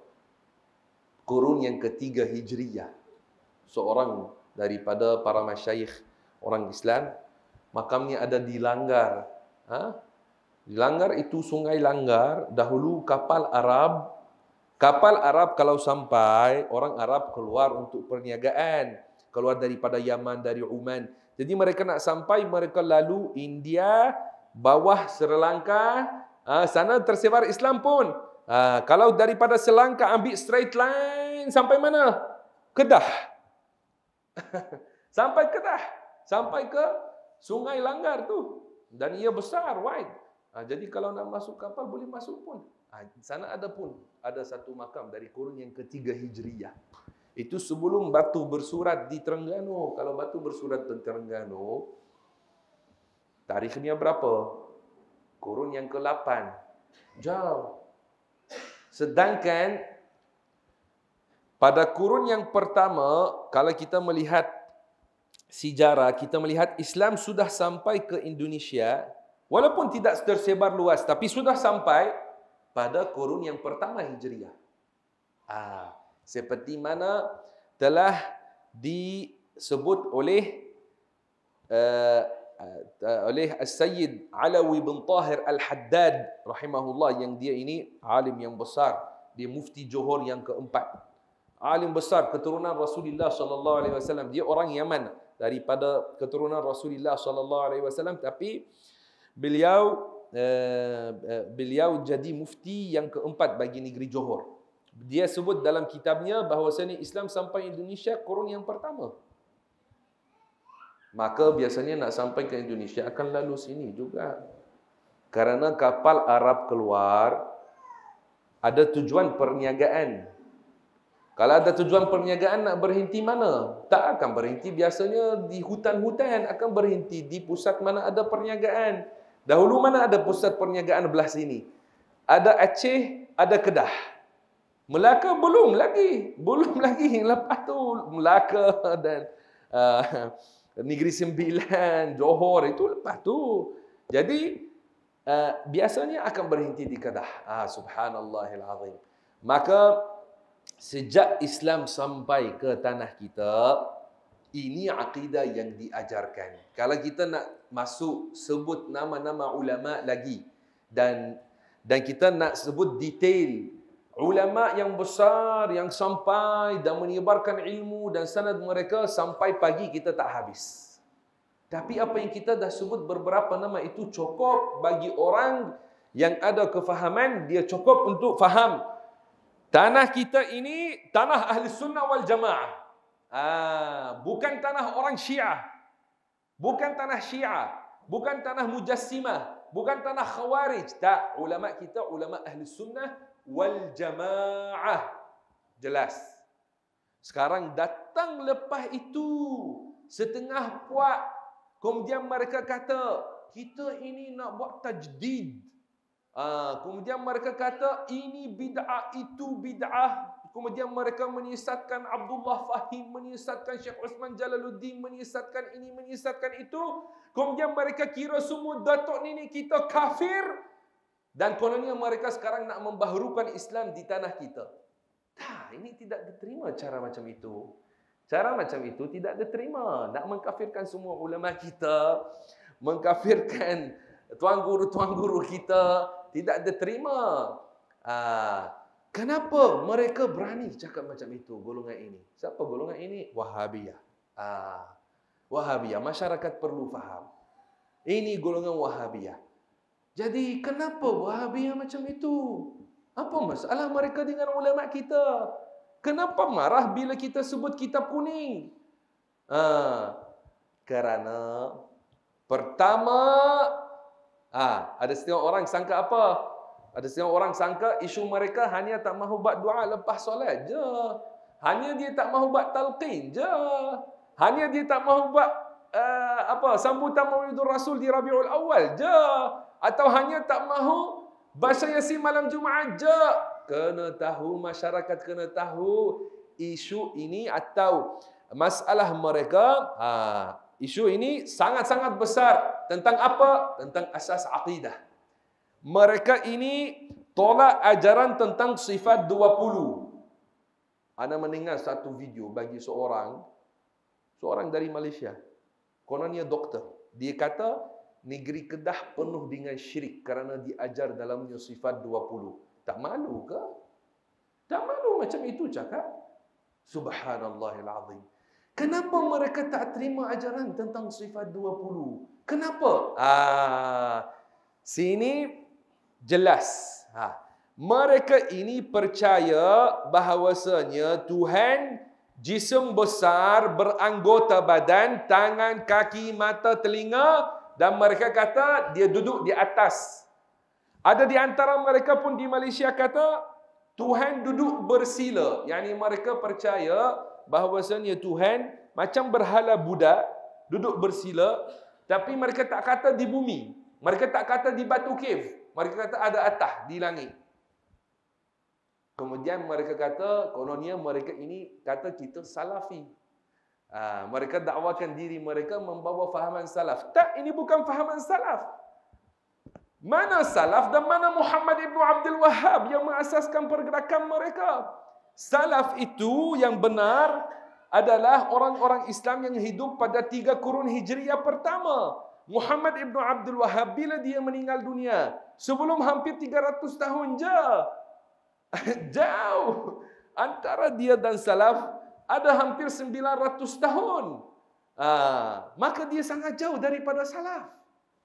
Speaker 1: Kurun yang ketiga Hijriah. Seorang daripada para masyayikh orang Islam Makamnya ada di Langgar. Ha? Di Langgar itu sungai Langgar. Dahulu kapal Arab. Kapal Arab kalau sampai, orang Arab keluar untuk perniagaan. Keluar daripada Yaman, dari Oman. Jadi mereka nak sampai, mereka lalu India, bawah Sri Lanka, ha, sana tersebar Islam pun. Ha, kalau daripada Sri Lanka ambil straight line, sampai mana? Kedah. [laughs] sampai Kedah. Sampai ke Sungai Langgar tu. Dan ia besar, wide. Ha, jadi kalau nak masuk kapal, boleh masuk pun. Ha, sana ada pun. Ada satu makam dari kurun yang ketiga Hijriyah. Itu sebelum batu bersurat di Terengganu. Kalau batu bersurat di Terengganu, tarikhnya berapa? Kurun yang ke-8. Jauh. Sedangkan pada kurun yang pertama, kalau kita melihat sejarah, kita melihat Islam sudah sampai ke Indonesia, walaupun tidak tersebar luas, tapi sudah sampai pada kurun yang pertama Hijriah. Ah, seperti mana telah disebut oleh uh, uh, oleh As-Sayyid Alawi bin Tahir Al-Haddad rahimahullah yang dia ini alim yang besar, dia mufti Johor yang keempat. Alim besar keturunan Rasulullah sallallahu alaihi wasallam. Dia orang Yaman daripada keturunan Rasulullah sallallahu alaihi wasallam tapi beliau uh, beliau jadi mufti yang keempat bagi negeri Johor. Dia sebut dalam kitabnya bahawa bahawasanya Islam sampai Indonesia kurun yang pertama. Maka biasanya nak sampai ke Indonesia akan lalu sini juga. Karena kapal Arab keluar ada tujuan perniagaan kalau ada tujuan perniagaan nak berhenti mana? Tak akan berhenti. Biasanya di hutan-hutan akan berhenti. Di pusat mana ada perniagaan. Dahulu mana ada pusat perniagaan belah sini? Ada Aceh, ada Kedah. Melaka belum lagi. Belum [laughs] lagi. Lepas tu Melaka dan uh, Negeri Sembilan, Johor itu lepas tu. Jadi uh, biasanya akan berhenti di Kedah. Ah, Subhanallahilazim. Maka sejak Islam sampai ke tanah kita, ini akidah yang diajarkan. Kalau kita nak masuk sebut nama-nama ulama lagi dan dan kita nak sebut detail ulama yang besar yang sampai dan menyebarkan ilmu dan sanad mereka sampai pagi kita tak habis. Tapi apa yang kita dah sebut beberapa nama itu cukup bagi orang yang ada kefahaman, dia cukup untuk faham Tanah kita ini tanah ahli sunnah wal jamaah. Ah, bukan tanah orang syiah. Bukan tanah syiah. Bukan tanah mujassimah. Bukan tanah khawarij. Tak. Ulama kita ulama ahli sunnah wal jamaah. Jelas. Sekarang datang lepas itu. Setengah puak. Kemudian mereka kata, kita ini nak buat tajdid. Ah, kemudian mereka kata ini bid'ah itu bid'ah. Kemudian mereka menyesatkan Abdullah Fahim, menyesatkan Syekh Osman Jalaluddin, menyesatkan ini, menyesatkan itu. Kemudian mereka kira semua datuk nenek kita kafir. Dan kononnya mereka sekarang nak membaharukan Islam di tanah kita. Tak, ini tidak diterima cara macam itu. Cara macam itu tidak diterima. Nak mengkafirkan semua ulama kita. Mengkafirkan tuan guru-tuan guru kita tidak diterima. Ah, kenapa mereka berani cakap macam itu golongan ini? Siapa golongan ini? Wahabiyah. Ah, Wahabiyah. Masyarakat perlu faham. Ini golongan Wahabiyah. Jadi kenapa Wahabiyah macam itu? Apa masalah mereka dengan ulama kita? Kenapa marah bila kita sebut kitab kuning? Ah, kerana pertama Ha, ada setengah orang sangka apa? Ada setengah orang sangka isu mereka hanya tak mahu buat doa lepas solat je. Hanya dia tak mahu buat talqin je. Hanya dia tak mahu buat uh, apa sambutan Maulidur Rasul di Rabiul Awal je. Atau hanya tak mahu baca Yasin malam Jumaat je. Kena tahu masyarakat kena tahu isu ini atau masalah mereka ha, isu ini sangat-sangat besar tentang apa? Tentang asas akidah. Mereka ini tolak ajaran tentang sifat 20. Ana mendengar satu video bagi seorang seorang dari Malaysia. Kononnya doktor. Dia kata negeri Kedah penuh dengan syirik kerana diajar dalamnya sifat 20. Tak malu ke? Tak malu macam itu cakap. Subhanallahil azim. Kenapa mereka tak terima ajaran tentang sifat 20? Kenapa? Ah, sini jelas. Ha. Mereka ini percaya bahawasanya Tuhan jisim besar beranggota badan, tangan, kaki, mata, telinga dan mereka kata dia duduk di atas. Ada di antara mereka pun di Malaysia kata Tuhan duduk bersila. Yang mereka percaya bahawasanya Tuhan macam berhala Buddha duduk bersila tapi mereka tak kata di bumi. Mereka tak kata di batu cave mereka kata ada atas di langit. Kemudian mereka kata kononnya mereka ini kata kita salafi. Ha, mereka dakwakan diri mereka membawa fahaman salaf. Tak ini bukan fahaman salaf. Mana salaf dan mana Muhammad ibnu Abdul Wahab yang mengasaskan pergerakan mereka salaf itu yang benar adalah orang-orang Islam yang hidup pada tiga kurun hijriah pertama. Muhammad ibn Abdul Wahab bila dia meninggal dunia? Sebelum hampir 300 tahun je. [laughs] Jauh. Antara dia dan salaf ada hampir 900 tahun. Ah, maka dia sangat jauh daripada salaf.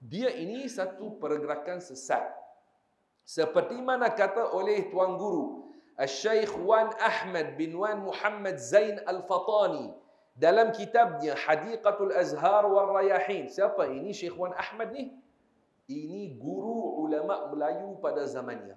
Speaker 1: Dia ini satu pergerakan sesat. Seperti mana kata oleh tuan guru, Al-Syeikh Wan Ahmad bin Wan Muhammad Zain Al-Fatani dalam kitabnya Hadiqatul Azhar wal Rayahin. Siapa ini Syekh Wan Ahmad ni? Ini guru ulama Melayu pada zamannya.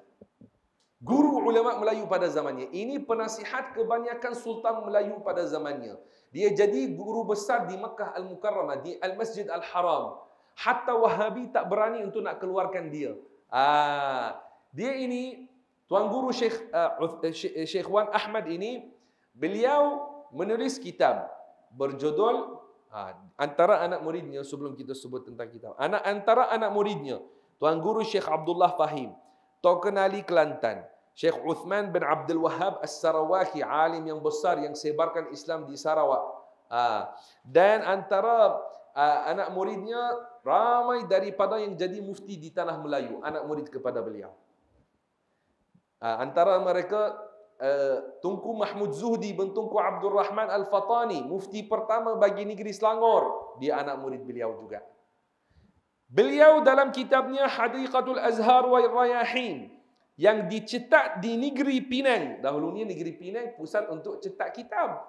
Speaker 1: Guru ulama Melayu pada zamannya. Ini penasihat kebanyakan sultan Melayu pada zamannya. Dia jadi guru besar di Makkah Al-Mukarramah, di Al-Masjid Al-Haram. Hatta Wahabi tak berani untuk nak keluarkan dia. Ah, dia ini Tuan Guru Syekh, uh, Syekh Wan Ahmad ini, beliau menulis kitab berjudul uh, antara anak muridnya sebelum kita sebut tentang kitab. Anak antara anak muridnya, Tuan Guru Syekh Abdullah Fahim, Tokenali Kelantan, Syekh Uthman bin Abdul Wahab As-Sarawaki, alim yang besar yang sebarkan Islam di Sarawak. Uh, dan antara uh, anak muridnya ramai daripada yang jadi mufti di tanah Melayu, anak murid kepada beliau. Ah, antara mereka uh, Tunku Mahmud Zuhdi bin Tunku Abdul Rahman Al-Fatani, mufti pertama bagi negeri Selangor, dia anak murid beliau juga. Beliau dalam kitabnya Hadiqatul Azhar wa Rayahin yang dicetak di negeri Penang. Dahulu ni negeri Penang pusat untuk cetak kitab.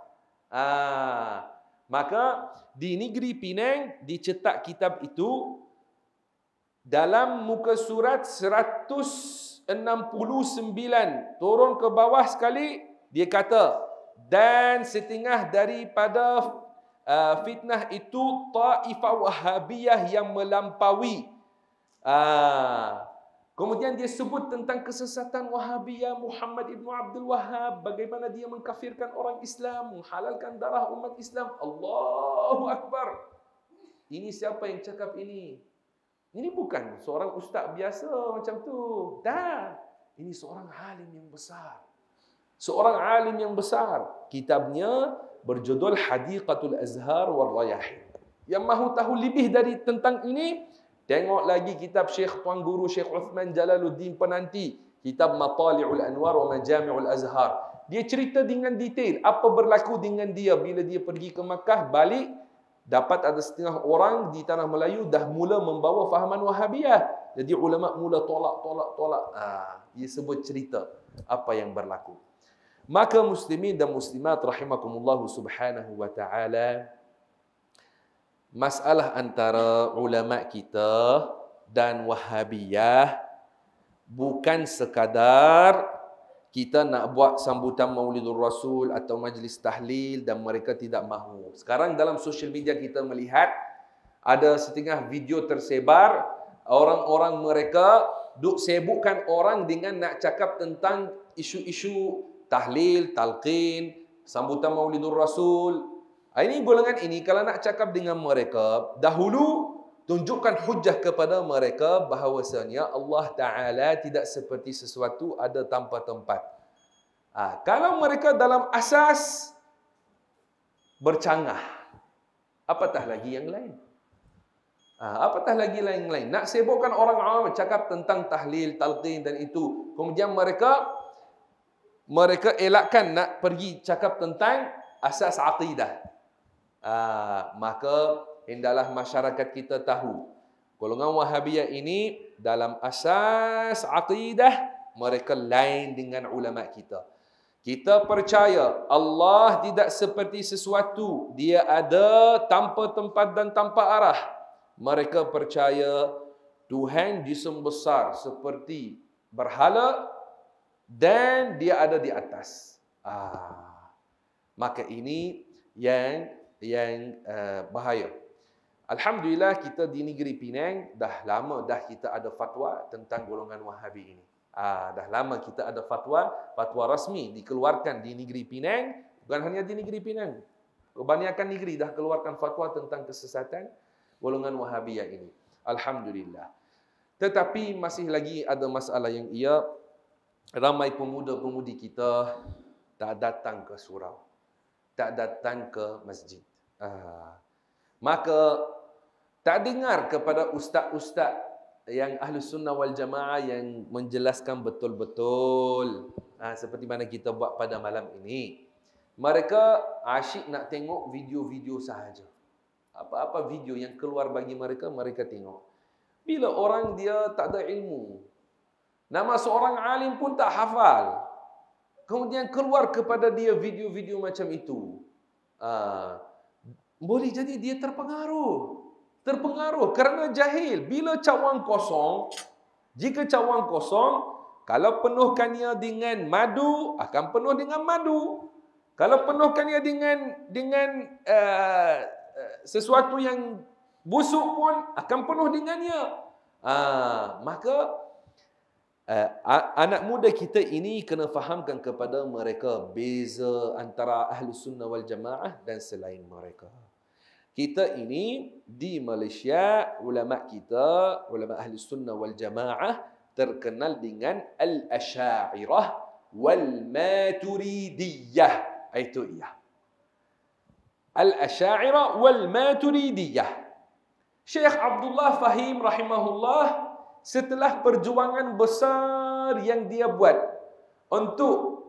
Speaker 1: Ah, maka di negeri Penang dicetak kitab itu dalam muka surat 100 69 turun ke bawah sekali dia kata dan setengah daripada uh, fitnah itu taifah wahabiyah yang melampaui. Uh, kemudian dia sebut tentang kesesatan wahabiyah Muhammad ibnu Abdul Wahab bagaimana dia mengkafirkan orang Islam menghalalkan darah umat Islam. Allahu akbar. Ini siapa yang cakap ini ini bukan seorang ustaz biasa macam tu. Dah. Ini seorang alim yang besar. Seorang alim yang besar. Kitabnya berjudul Hadiqatul Azhar wal Rayahin. Yang mahu tahu lebih dari tentang ini, tengok lagi kitab Syekh Tuan Guru Syekh Uthman Jalaluddin Penanti. Kitab Matali'ul Anwar wa Majami'ul Azhar. Dia cerita dengan detail apa berlaku dengan dia bila dia pergi ke Makkah, balik dapat ada setengah orang di tanah Melayu dah mula membawa fahaman Wahabiyah. Jadi ulama mula tolak tolak tolak. Ah, dia sebut cerita apa yang berlaku. Maka muslimin dan muslimat rahimakumullah subhanahu wa taala masalah antara ulama kita dan Wahabiyah bukan sekadar kita nak buat sambutan Maulidur Rasul atau majlis tahlil dan mereka tidak mahu. Sekarang dalam social media kita melihat ada setengah video tersebar orang-orang mereka duk sibukkan orang dengan nak cakap tentang isu-isu tahlil, talqin, sambutan Maulidur Rasul. Ah, ini golongan ini kalau nak cakap dengan mereka, dahulu tunjukkan hujah kepada mereka bahawasanya Allah Ta'ala tidak seperti sesuatu ada tanpa tempat. Ha, kalau mereka dalam asas bercanggah, apatah lagi yang lain? Ha, apatah lagi lain-lain. Nak sibukkan orang awam cakap tentang tahlil, talqin dan itu. Kemudian mereka mereka elakkan nak pergi cakap tentang asas aqidah. Ha, maka hendaklah masyarakat kita tahu golongan Wahabiyah ini dalam asas aqidah mereka lain dengan ulama kita. Kita percaya Allah tidak seperti sesuatu. Dia ada tanpa tempat dan tanpa arah. Mereka percaya Tuhan jisim besar seperti berhala dan dia ada di atas. Ah. Maka ini yang yang uh, bahaya. Alhamdulillah kita di negeri Penang dah lama dah kita ada fatwa tentang golongan Wahabi ini. Ah, dah lama kita ada fatwa, fatwa rasmi dikeluarkan di negeri Penang, bukan hanya di negeri Penang. Kebanyakan negeri dah keluarkan fatwa tentang kesesatan golongan Wahabiyah ini. Alhamdulillah. Tetapi masih lagi ada masalah yang ia ramai pemuda-pemudi kita tak datang ke surau. Tak datang ke masjid. Ah. Maka tak dengar kepada ustaz-ustaz yang ahli sunnah wal jamaah yang menjelaskan betul-betul ha, seperti mana kita buat pada malam ini. Mereka asyik nak tengok video-video sahaja. Apa-apa video yang keluar bagi mereka, mereka tengok. Bila orang dia tak ada ilmu, nama seorang alim pun tak hafal, kemudian keluar kepada dia video-video macam itu, ha, boleh jadi dia terpengaruh terpengaruh kerana jahil. Bila cawang kosong, jika cawang kosong, kalau penuhkannya dengan madu, akan penuh dengan madu. Kalau penuhkannya dengan dengan uh, sesuatu yang busuk pun akan penuh dengannya. Uh, maka uh, anak muda kita ini kena fahamkan kepada mereka beza antara ahli sunnah wal jamaah dan selain mereka kita ini di Malaysia ulama kita ulama ahli sunnah wal jamaah terkenal dengan al asyairah wal maturidiyah. Itu ia al asyairah wal maturidiyah. Syekh Abdullah Fahim rahimahullah setelah perjuangan besar yang dia buat untuk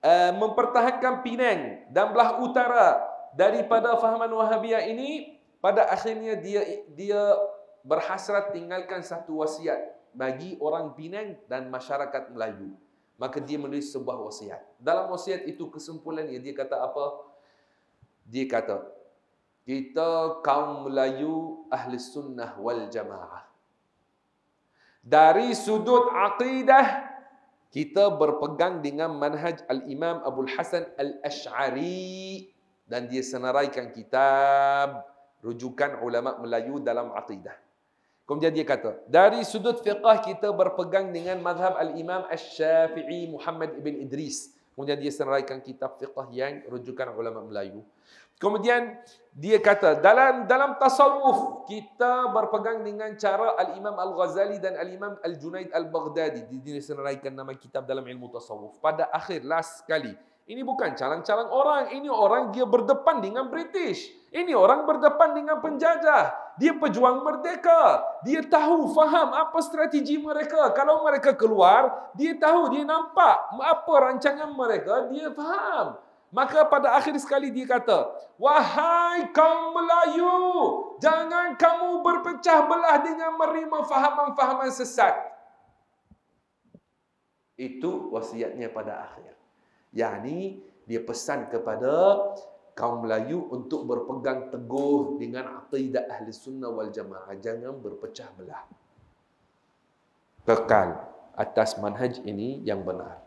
Speaker 1: uh, mempertahankan Penang dan belah utara daripada fahaman Wahabiyah ini pada akhirnya dia dia berhasrat tinggalkan satu wasiat bagi orang Penang dan masyarakat Melayu. Maka dia menulis sebuah wasiat. Dalam wasiat itu kesimpulannya dia kata apa? Dia kata kita kaum Melayu ahli sunnah wal jamaah. Dari sudut aqidah kita berpegang dengan manhaj al-Imam Abu Hasan al-Ash'ari dan dia senaraikan kitab rujukan ulama Melayu dalam aqidah. Kemudian dia kata, dari sudut fiqah kita berpegang dengan mazhab al-Imam Asy-Syafi'i Muhammad ibn Idris. Kemudian dia senaraikan kitab fiqah yang rujukan ulama Melayu. Kemudian dia kata dalam dalam tasawuf kita berpegang dengan cara al-Imam Al-Ghazali dan al-Imam Al-Junaid Al-Baghdadi. Dia senaraikan nama kitab dalam ilmu tasawuf. Pada akhir last sekali ini bukan calang-calang orang. Ini orang dia berdepan dengan British. Ini orang berdepan dengan penjajah. Dia pejuang merdeka. Dia tahu, faham apa strategi mereka. Kalau mereka keluar, dia tahu, dia nampak apa rancangan mereka. Dia faham. Maka pada akhir sekali dia kata, Wahai kaum Melayu, jangan kamu berpecah belah dengan menerima fahaman-fahaman sesat. Itu wasiatnya pada akhir yakni dia pesan kepada kaum Melayu untuk berpegang teguh dengan aqidah ahli sunnah wal jamaah. Jangan berpecah belah. Kekal atas manhaj ini yang benar.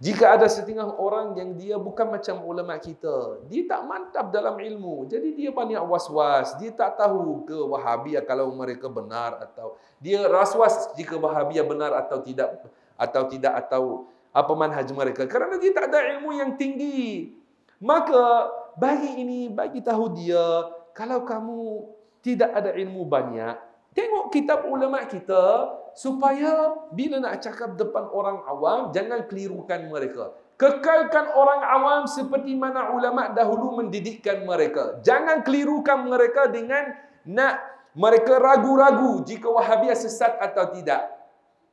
Speaker 1: Jika ada setengah orang yang dia bukan macam ulama kita dia tak mantap dalam ilmu. Jadi dia banyak was-was. Dia tak tahu ke wahabiyah kalau mereka benar atau dia raswas jika wahabiyah benar atau tidak atau tidak atau apa manhaj mereka kerana dia tak ada ilmu yang tinggi maka bagi ini bagi tahu dia kalau kamu tidak ada ilmu banyak tengok kitab ulama kita supaya bila nak cakap depan orang awam jangan kelirukan mereka kekalkan orang awam seperti mana ulama dahulu mendidikkan mereka jangan kelirukan mereka dengan nak Mereka ragu-ragu jika Wahabi sesat atau tidak.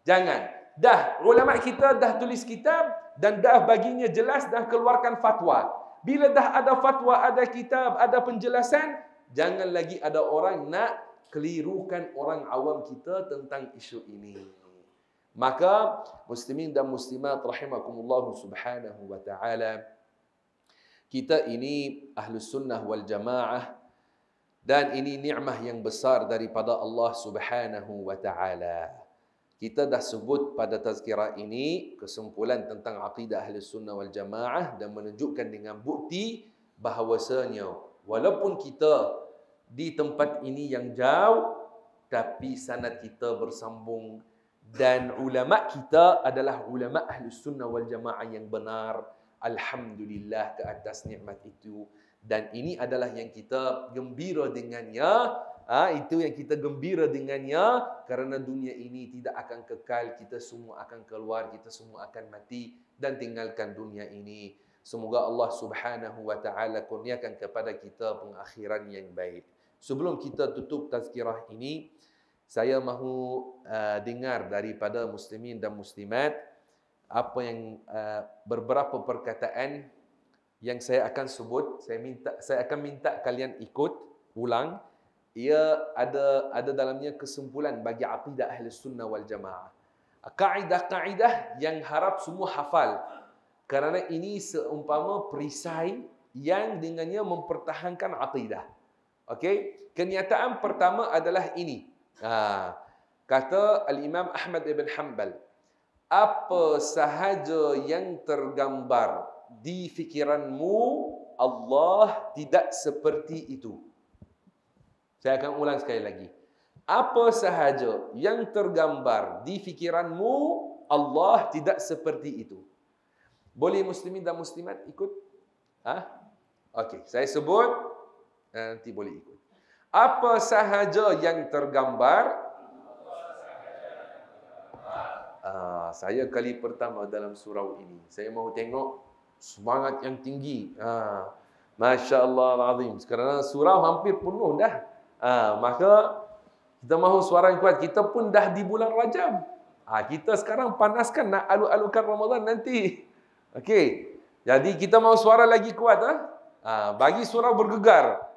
Speaker 1: Jangan. Dah ulama kita dah tulis kitab dan dah baginya jelas dah keluarkan fatwa. Bila dah ada fatwa, ada kitab, ada penjelasan, jangan lagi ada orang nak kelirukan orang awam kita tentang isu ini. Maka muslimin dan muslimat rahimakumullah subhanahu wa ta'ala kita ini ahlus sunnah wal jamaah dan ini nikmah yang besar daripada Allah subhanahu wa ta'ala. Kita dah sebut pada tazkirah ini kesimpulan tentang akidah ahli sunnah wal jamaah dan menunjukkan dengan bukti bahawasanya walaupun kita di tempat ini yang jauh tapi sanad kita bersambung dan ulama kita adalah ulama ahli sunnah wal jamaah yang benar. Alhamdulillah ke atas nikmat itu. Dan ini adalah yang kita gembira dengannya Ha, itu yang kita gembira dengannya. Kerana dunia ini tidak akan kekal kita semua akan keluar kita semua akan mati dan tinggalkan dunia ini. Semoga Allah Subhanahu wa taala kurniakan kepada kita pengakhiran yang baik. Sebelum kita tutup tazkirah ini saya mahu uh, dengar daripada muslimin dan muslimat apa yang uh, beberapa perkataan yang saya akan sebut. Saya minta saya akan minta kalian ikut ulang ia ada ada dalamnya kesimpulan bagi akidah ahli sunnah wal jamaah. Kaidah-kaidah yang harap semua hafal. Kerana ini seumpama perisai yang dengannya mempertahankan akidah. Okey, kenyataan pertama adalah ini. Ha, kata Al-Imam Ahmad ibn Hanbal, apa sahaja yang tergambar di fikiranmu Allah tidak seperti itu. Saya akan ulang sekali lagi. Apa sahaja yang tergambar di fikiranmu, Allah tidak seperti itu. Boleh muslimin dan muslimat ikut? Ha? Okey, saya sebut nanti boleh ikut. Apa sahaja yang tergambar Ah, saya kali pertama dalam surau ini. Saya mahu tengok semangat yang tinggi. Ah, Masya Allah Azim. Sekarang surau hampir penuh dah. Ha, maka kita mahu suara yang kuat. Kita pun dah di bulan Rajab. Ha, kita sekarang panaskan nak alu-alukan Ramadan nanti. Okey. Jadi kita mahu suara lagi kuat. Ha? Ha, bagi suara bergegar.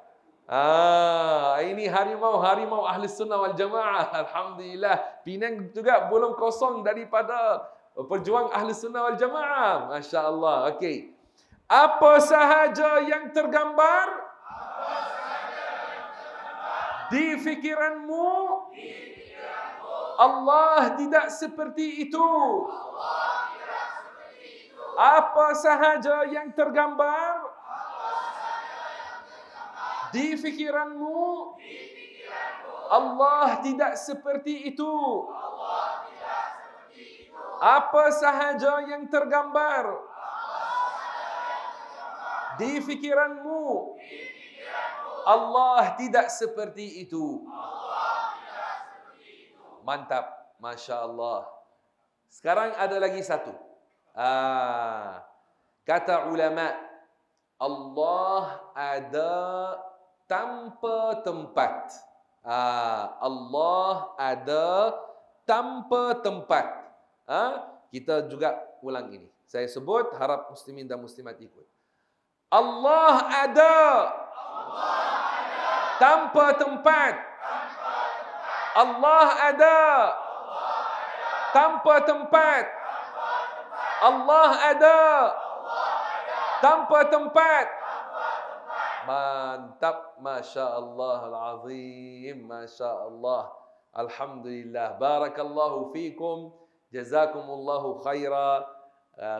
Speaker 1: Ha, ini harimau, harimau ahli sunnah wal jamaah. Alhamdulillah. Pinang juga belum kosong daripada perjuang ahli sunnah wal jamaah. Masya Allah. Okey. Apa sahaja yang tergambar di fikiranmu? Allah tidak seperti itu. Apa sahaja yang tergambar? Di fikiranmu? Allah tidak seperti itu. Apa sahaja yang tergambar? Di fikiranmu Allah tidak seperti itu. Mantap, masya Allah. Sekarang ada lagi satu. Ah, kata ulama, Allah ada tanpa tempat. Ah, Allah ada tanpa tempat. Ah, kita juga ulang ini. Saya sebut harap muslimin dan muslimat ikut. Allah ada. Allah tanpa tempat. Allah ada. Tanpa tempat. Allah ada. Tanpa tempat. Mantap. Masya Allah al-azim. Masya Allah. Alhamdulillah. Barakallahu fikum. Jazakumullahu khaira.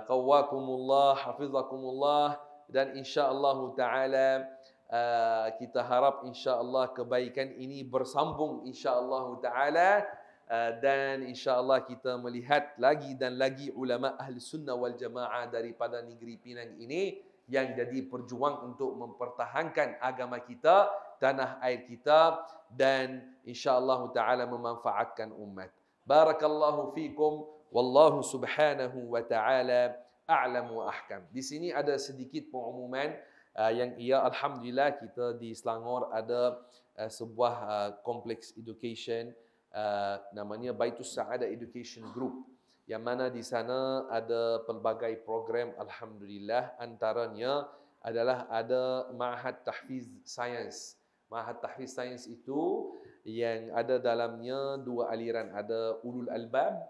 Speaker 1: Qawakumullah. Hafizakumullah. Dan insyaAllah ta'ala. Uh, kita harap insya-Allah kebaikan ini bersambung insya-Allah taala uh, dan insya-Allah kita melihat lagi dan lagi ulama ahli sunnah wal jamaah daripada negeri Pinang ini yang jadi perjuang untuk mempertahankan agama kita, tanah air kita dan insya-Allah taala memanfaatkan umat. Barakallahu fikum wallahu subhanahu wa taala a'lam wa ahkam. Di sini ada sedikit pengumuman uh, yang ia alhamdulillah kita di Selangor ada uh, sebuah uh, kompleks education uh, namanya Baitus Saada Education Group. Yang mana di sana ada pelbagai program alhamdulillah antaranya adalah ada Ma'had Tahfiz Sains. Ma'had Tahfiz Sains itu yang ada dalamnya dua aliran, ada Ulul Albab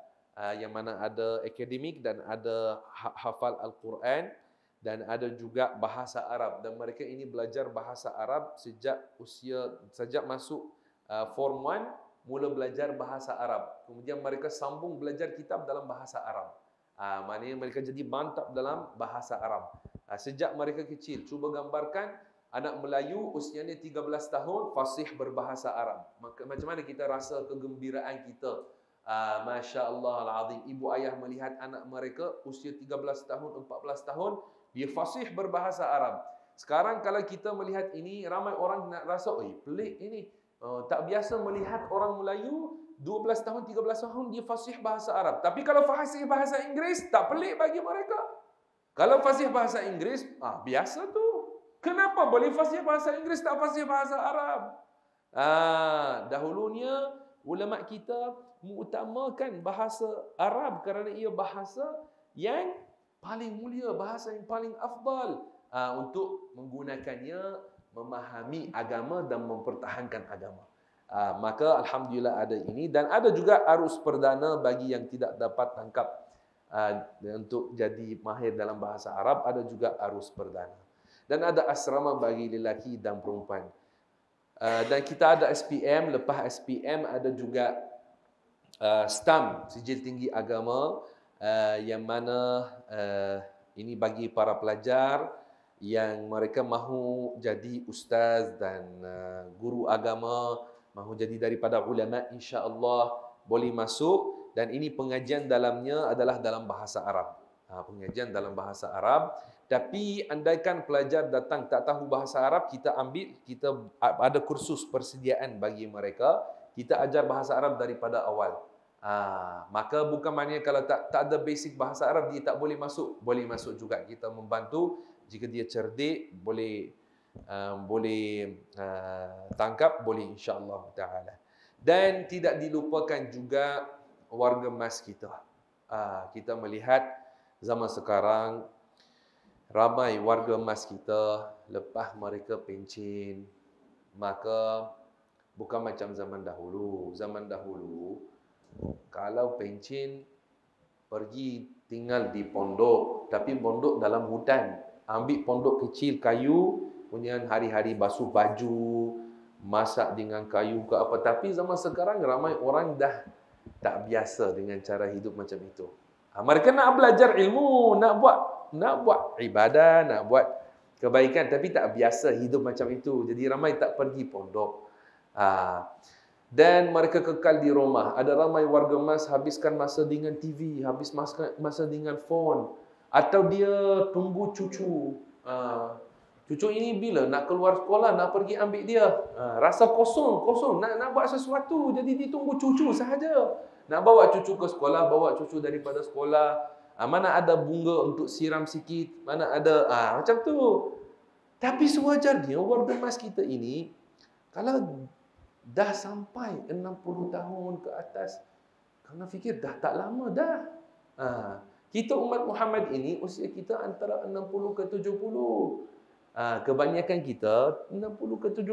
Speaker 1: yang mana ada akademik dan ada ha-, hafal Al-Quran dan ada juga bahasa Arab dan mereka ini belajar bahasa Arab sejak usia sejak masuk uh, form 1 mula belajar bahasa Arab. Kemudian mereka sambung belajar kitab dalam bahasa Arab. Uh, maknanya mereka jadi mantap dalam bahasa Arab. Ha, sejak mereka kecil, cuba gambarkan anak Melayu usianya 13 tahun fasih berbahasa Arab. Maka, macam mana kita rasa kegembiraan kita? Uh, Masya Allah al-Azim. Ibu ayah melihat anak mereka usia 13 tahun, 14 tahun, dia fasih berbahasa Arab. Sekarang kalau kita melihat ini, ramai orang nak rasa, oh pelik ini. Uh, tak biasa melihat orang Melayu 12 tahun, 13 tahun, dia fasih bahasa Arab. Tapi kalau fasih bahasa Inggeris, tak pelik bagi mereka. Kalau fasih bahasa Inggeris, ah, biasa tu. Kenapa boleh fasih bahasa Inggeris tak fasih bahasa Arab? Ah, dahulunya ulama kita mengutamakan bahasa Arab kerana ia bahasa yang paling mulia, bahasa yang paling afdal ah, untuk menggunakannya memahami agama dan mempertahankan agama. Ah, maka alhamdulillah ada ini. Dan ada juga arus perdana bagi yang tidak dapat tangkap uh, untuk jadi mahir dalam bahasa Arab ada juga arus perdana. Dan ada asrama bagi lelaki dan perempuan. Uh, dan kita ada SPM lepas SPM ada juga uh, STAM sijil tinggi agama uh, yang mana uh, ini bagi para pelajar yang mereka mahu jadi ustaz dan uh, guru agama mahu jadi daripada ulama insya-Allah boleh masuk dan ini pengajian dalamnya adalah dalam bahasa Arab. Ha, pengajian dalam bahasa Arab. Tapi andaikan pelajar datang tak tahu bahasa Arab, kita ambil, kita ada kursus persediaan bagi mereka. Kita ajar bahasa Arab daripada awal. Ha, maka bukan maknanya kalau tak tak ada basic bahasa Arab, dia tak boleh masuk. Boleh masuk juga. Kita membantu jika dia cerdik, boleh um, boleh uh, tangkap, boleh insyaAllah ta'ala. Dan tidak dilupakan juga warga emas kita. Ah, kita melihat zaman sekarang ramai warga emas kita lepas mereka pencin maka bukan macam zaman dahulu. Zaman dahulu kalau pencin pergi tinggal di pondok tapi pondok dalam hutan ambil pondok kecil kayu kemudian hari-hari basuh baju masak dengan kayu ke apa tapi zaman sekarang ramai orang dah tak biasa dengan cara hidup macam itu. Ha, mereka nak belajar ilmu, nak buat nak buat ibadah, nak buat kebaikan tapi tak biasa hidup macam itu. Jadi ramai tak pergi pondok. Ha, dan mereka kekal di rumah. Ada ramai warga emas habiskan masa dengan TV, habis masa, masa dengan phone. Atau dia tunggu cucu. Ha, cucu ini bila nak keluar sekolah, nak pergi ambil dia. Ha, rasa kosong, kosong. Nak nak buat sesuatu. Jadi dia tunggu cucu sahaja. Nak bawa cucu ke sekolah, bawa cucu daripada sekolah. Ha, mana ada bunga untuk siram sikit, mana ada ha, macam tu. Tapi sewajarnya warga emas kita ini kalau dah sampai 60 tahun ke atas, kerana fikir dah tak lama dah. Ha, kita umat Muhammad ini usia kita antara 60 ke 70. Ha, kebanyakan kita 60 ke 70.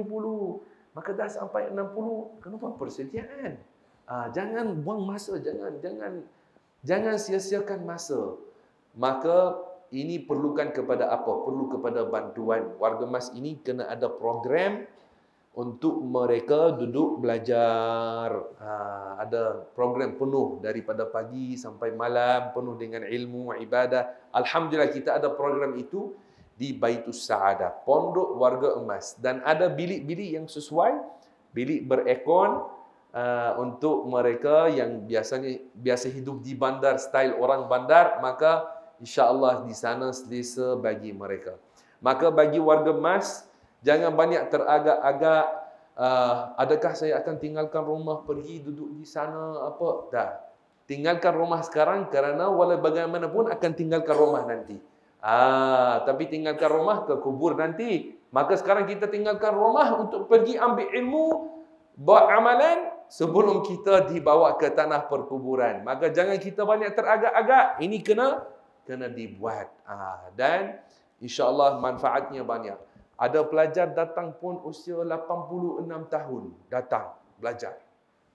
Speaker 1: Maka dah sampai 60, kenapa persediaan? Ah, jangan buang masa, jangan jangan jangan sia-siakan masa. Maka ini perlukan kepada apa? Perlu kepada bantuan. Warga Mas ini kena ada program untuk mereka duduk belajar. Ha, ada program penuh daripada pagi sampai malam penuh dengan ilmu ibadah. Alhamdulillah kita ada program itu di Baitus Saadah, pondok warga emas dan ada bilik-bilik yang sesuai, bilik berekon, uh, untuk mereka yang biasanya biasa hidup di bandar style orang bandar maka insya-Allah di sana selesa bagi mereka. Maka bagi warga emas jangan banyak teragak-agak uh, adakah saya akan tinggalkan rumah pergi duduk di sana apa dah. Tinggalkan rumah sekarang kerana walau bagaimanapun akan tinggalkan rumah nanti. Ah, tapi tinggalkan rumah ke kubur nanti. Maka sekarang kita tinggalkan rumah untuk pergi ambil ilmu, buat amalan sebelum kita dibawa ke tanah perkuburan. Maka jangan kita banyak teragak-agak. Ini kena kena dibuat. Ah, dan insya-Allah manfaatnya banyak. Ada pelajar datang pun usia 86 tahun datang belajar.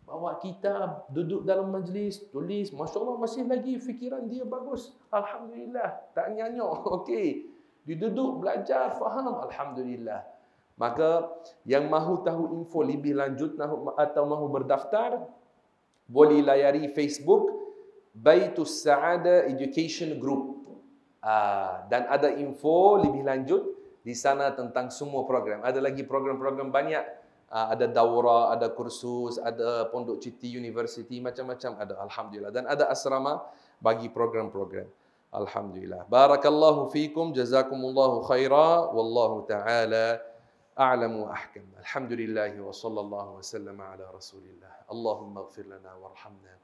Speaker 1: Bawa kitab, duduk dalam majlis, tulis. Masya Allah masih lagi fikiran dia bagus. Alhamdulillah. Tak nyanyok. [laughs] Okey. Dia duduk belajar, faham. Alhamdulillah. Maka yang mahu tahu info lebih lanjut atau mahu berdaftar, boleh layari Facebook Baitus Saada Education Group. Ah, dan ada info lebih lanjut di sana tentang semua program. Ada lagi program-program banyak. Uh, ada daura, ada kursus, ada pondok citi university, macam-macam ada. Alhamdulillah. Dan ada asrama bagi program-program. Alhamdulillah. Barakallahu fikum. Jazakumullahu khaira. Wallahu ta'ala a'lamu ahkam. Alhamdulillah wa sallallahu wa sallam ala rasulillah. Allahumma gfir lana warhamna.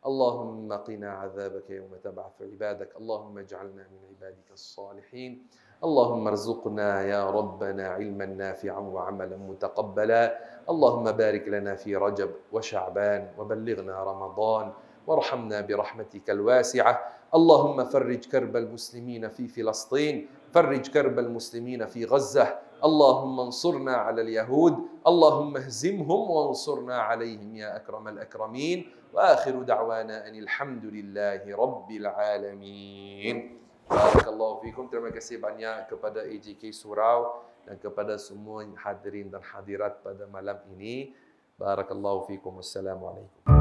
Speaker 1: اللهم قنا عذابك يوم تبعث عبادك اللهم اجعلنا من عبادك الصالحين اللهم ارزقنا يا ربنا علما نافعا وعملا متقبلا. اللهم بارك لنا في رجب وشعبان وبلغنا رمضان وارحمنا برحمتك الواسعة. اللهم فرج كرب المسلمين في فلسطين فرج كرب المسلمين في غزة. اللهم انصرنا على اليهود اللهم اهزمهم وانصرنا عليهم يا أكرم الأكرمين. وآخر دعوانا أن الحمد لله رب العالمين. Barakallahu fikum. Terima kasih banyak kepada AJK Surau dan kepada semua hadirin dan hadirat pada malam ini. Barakallahu fikum. Wassalamualaikum.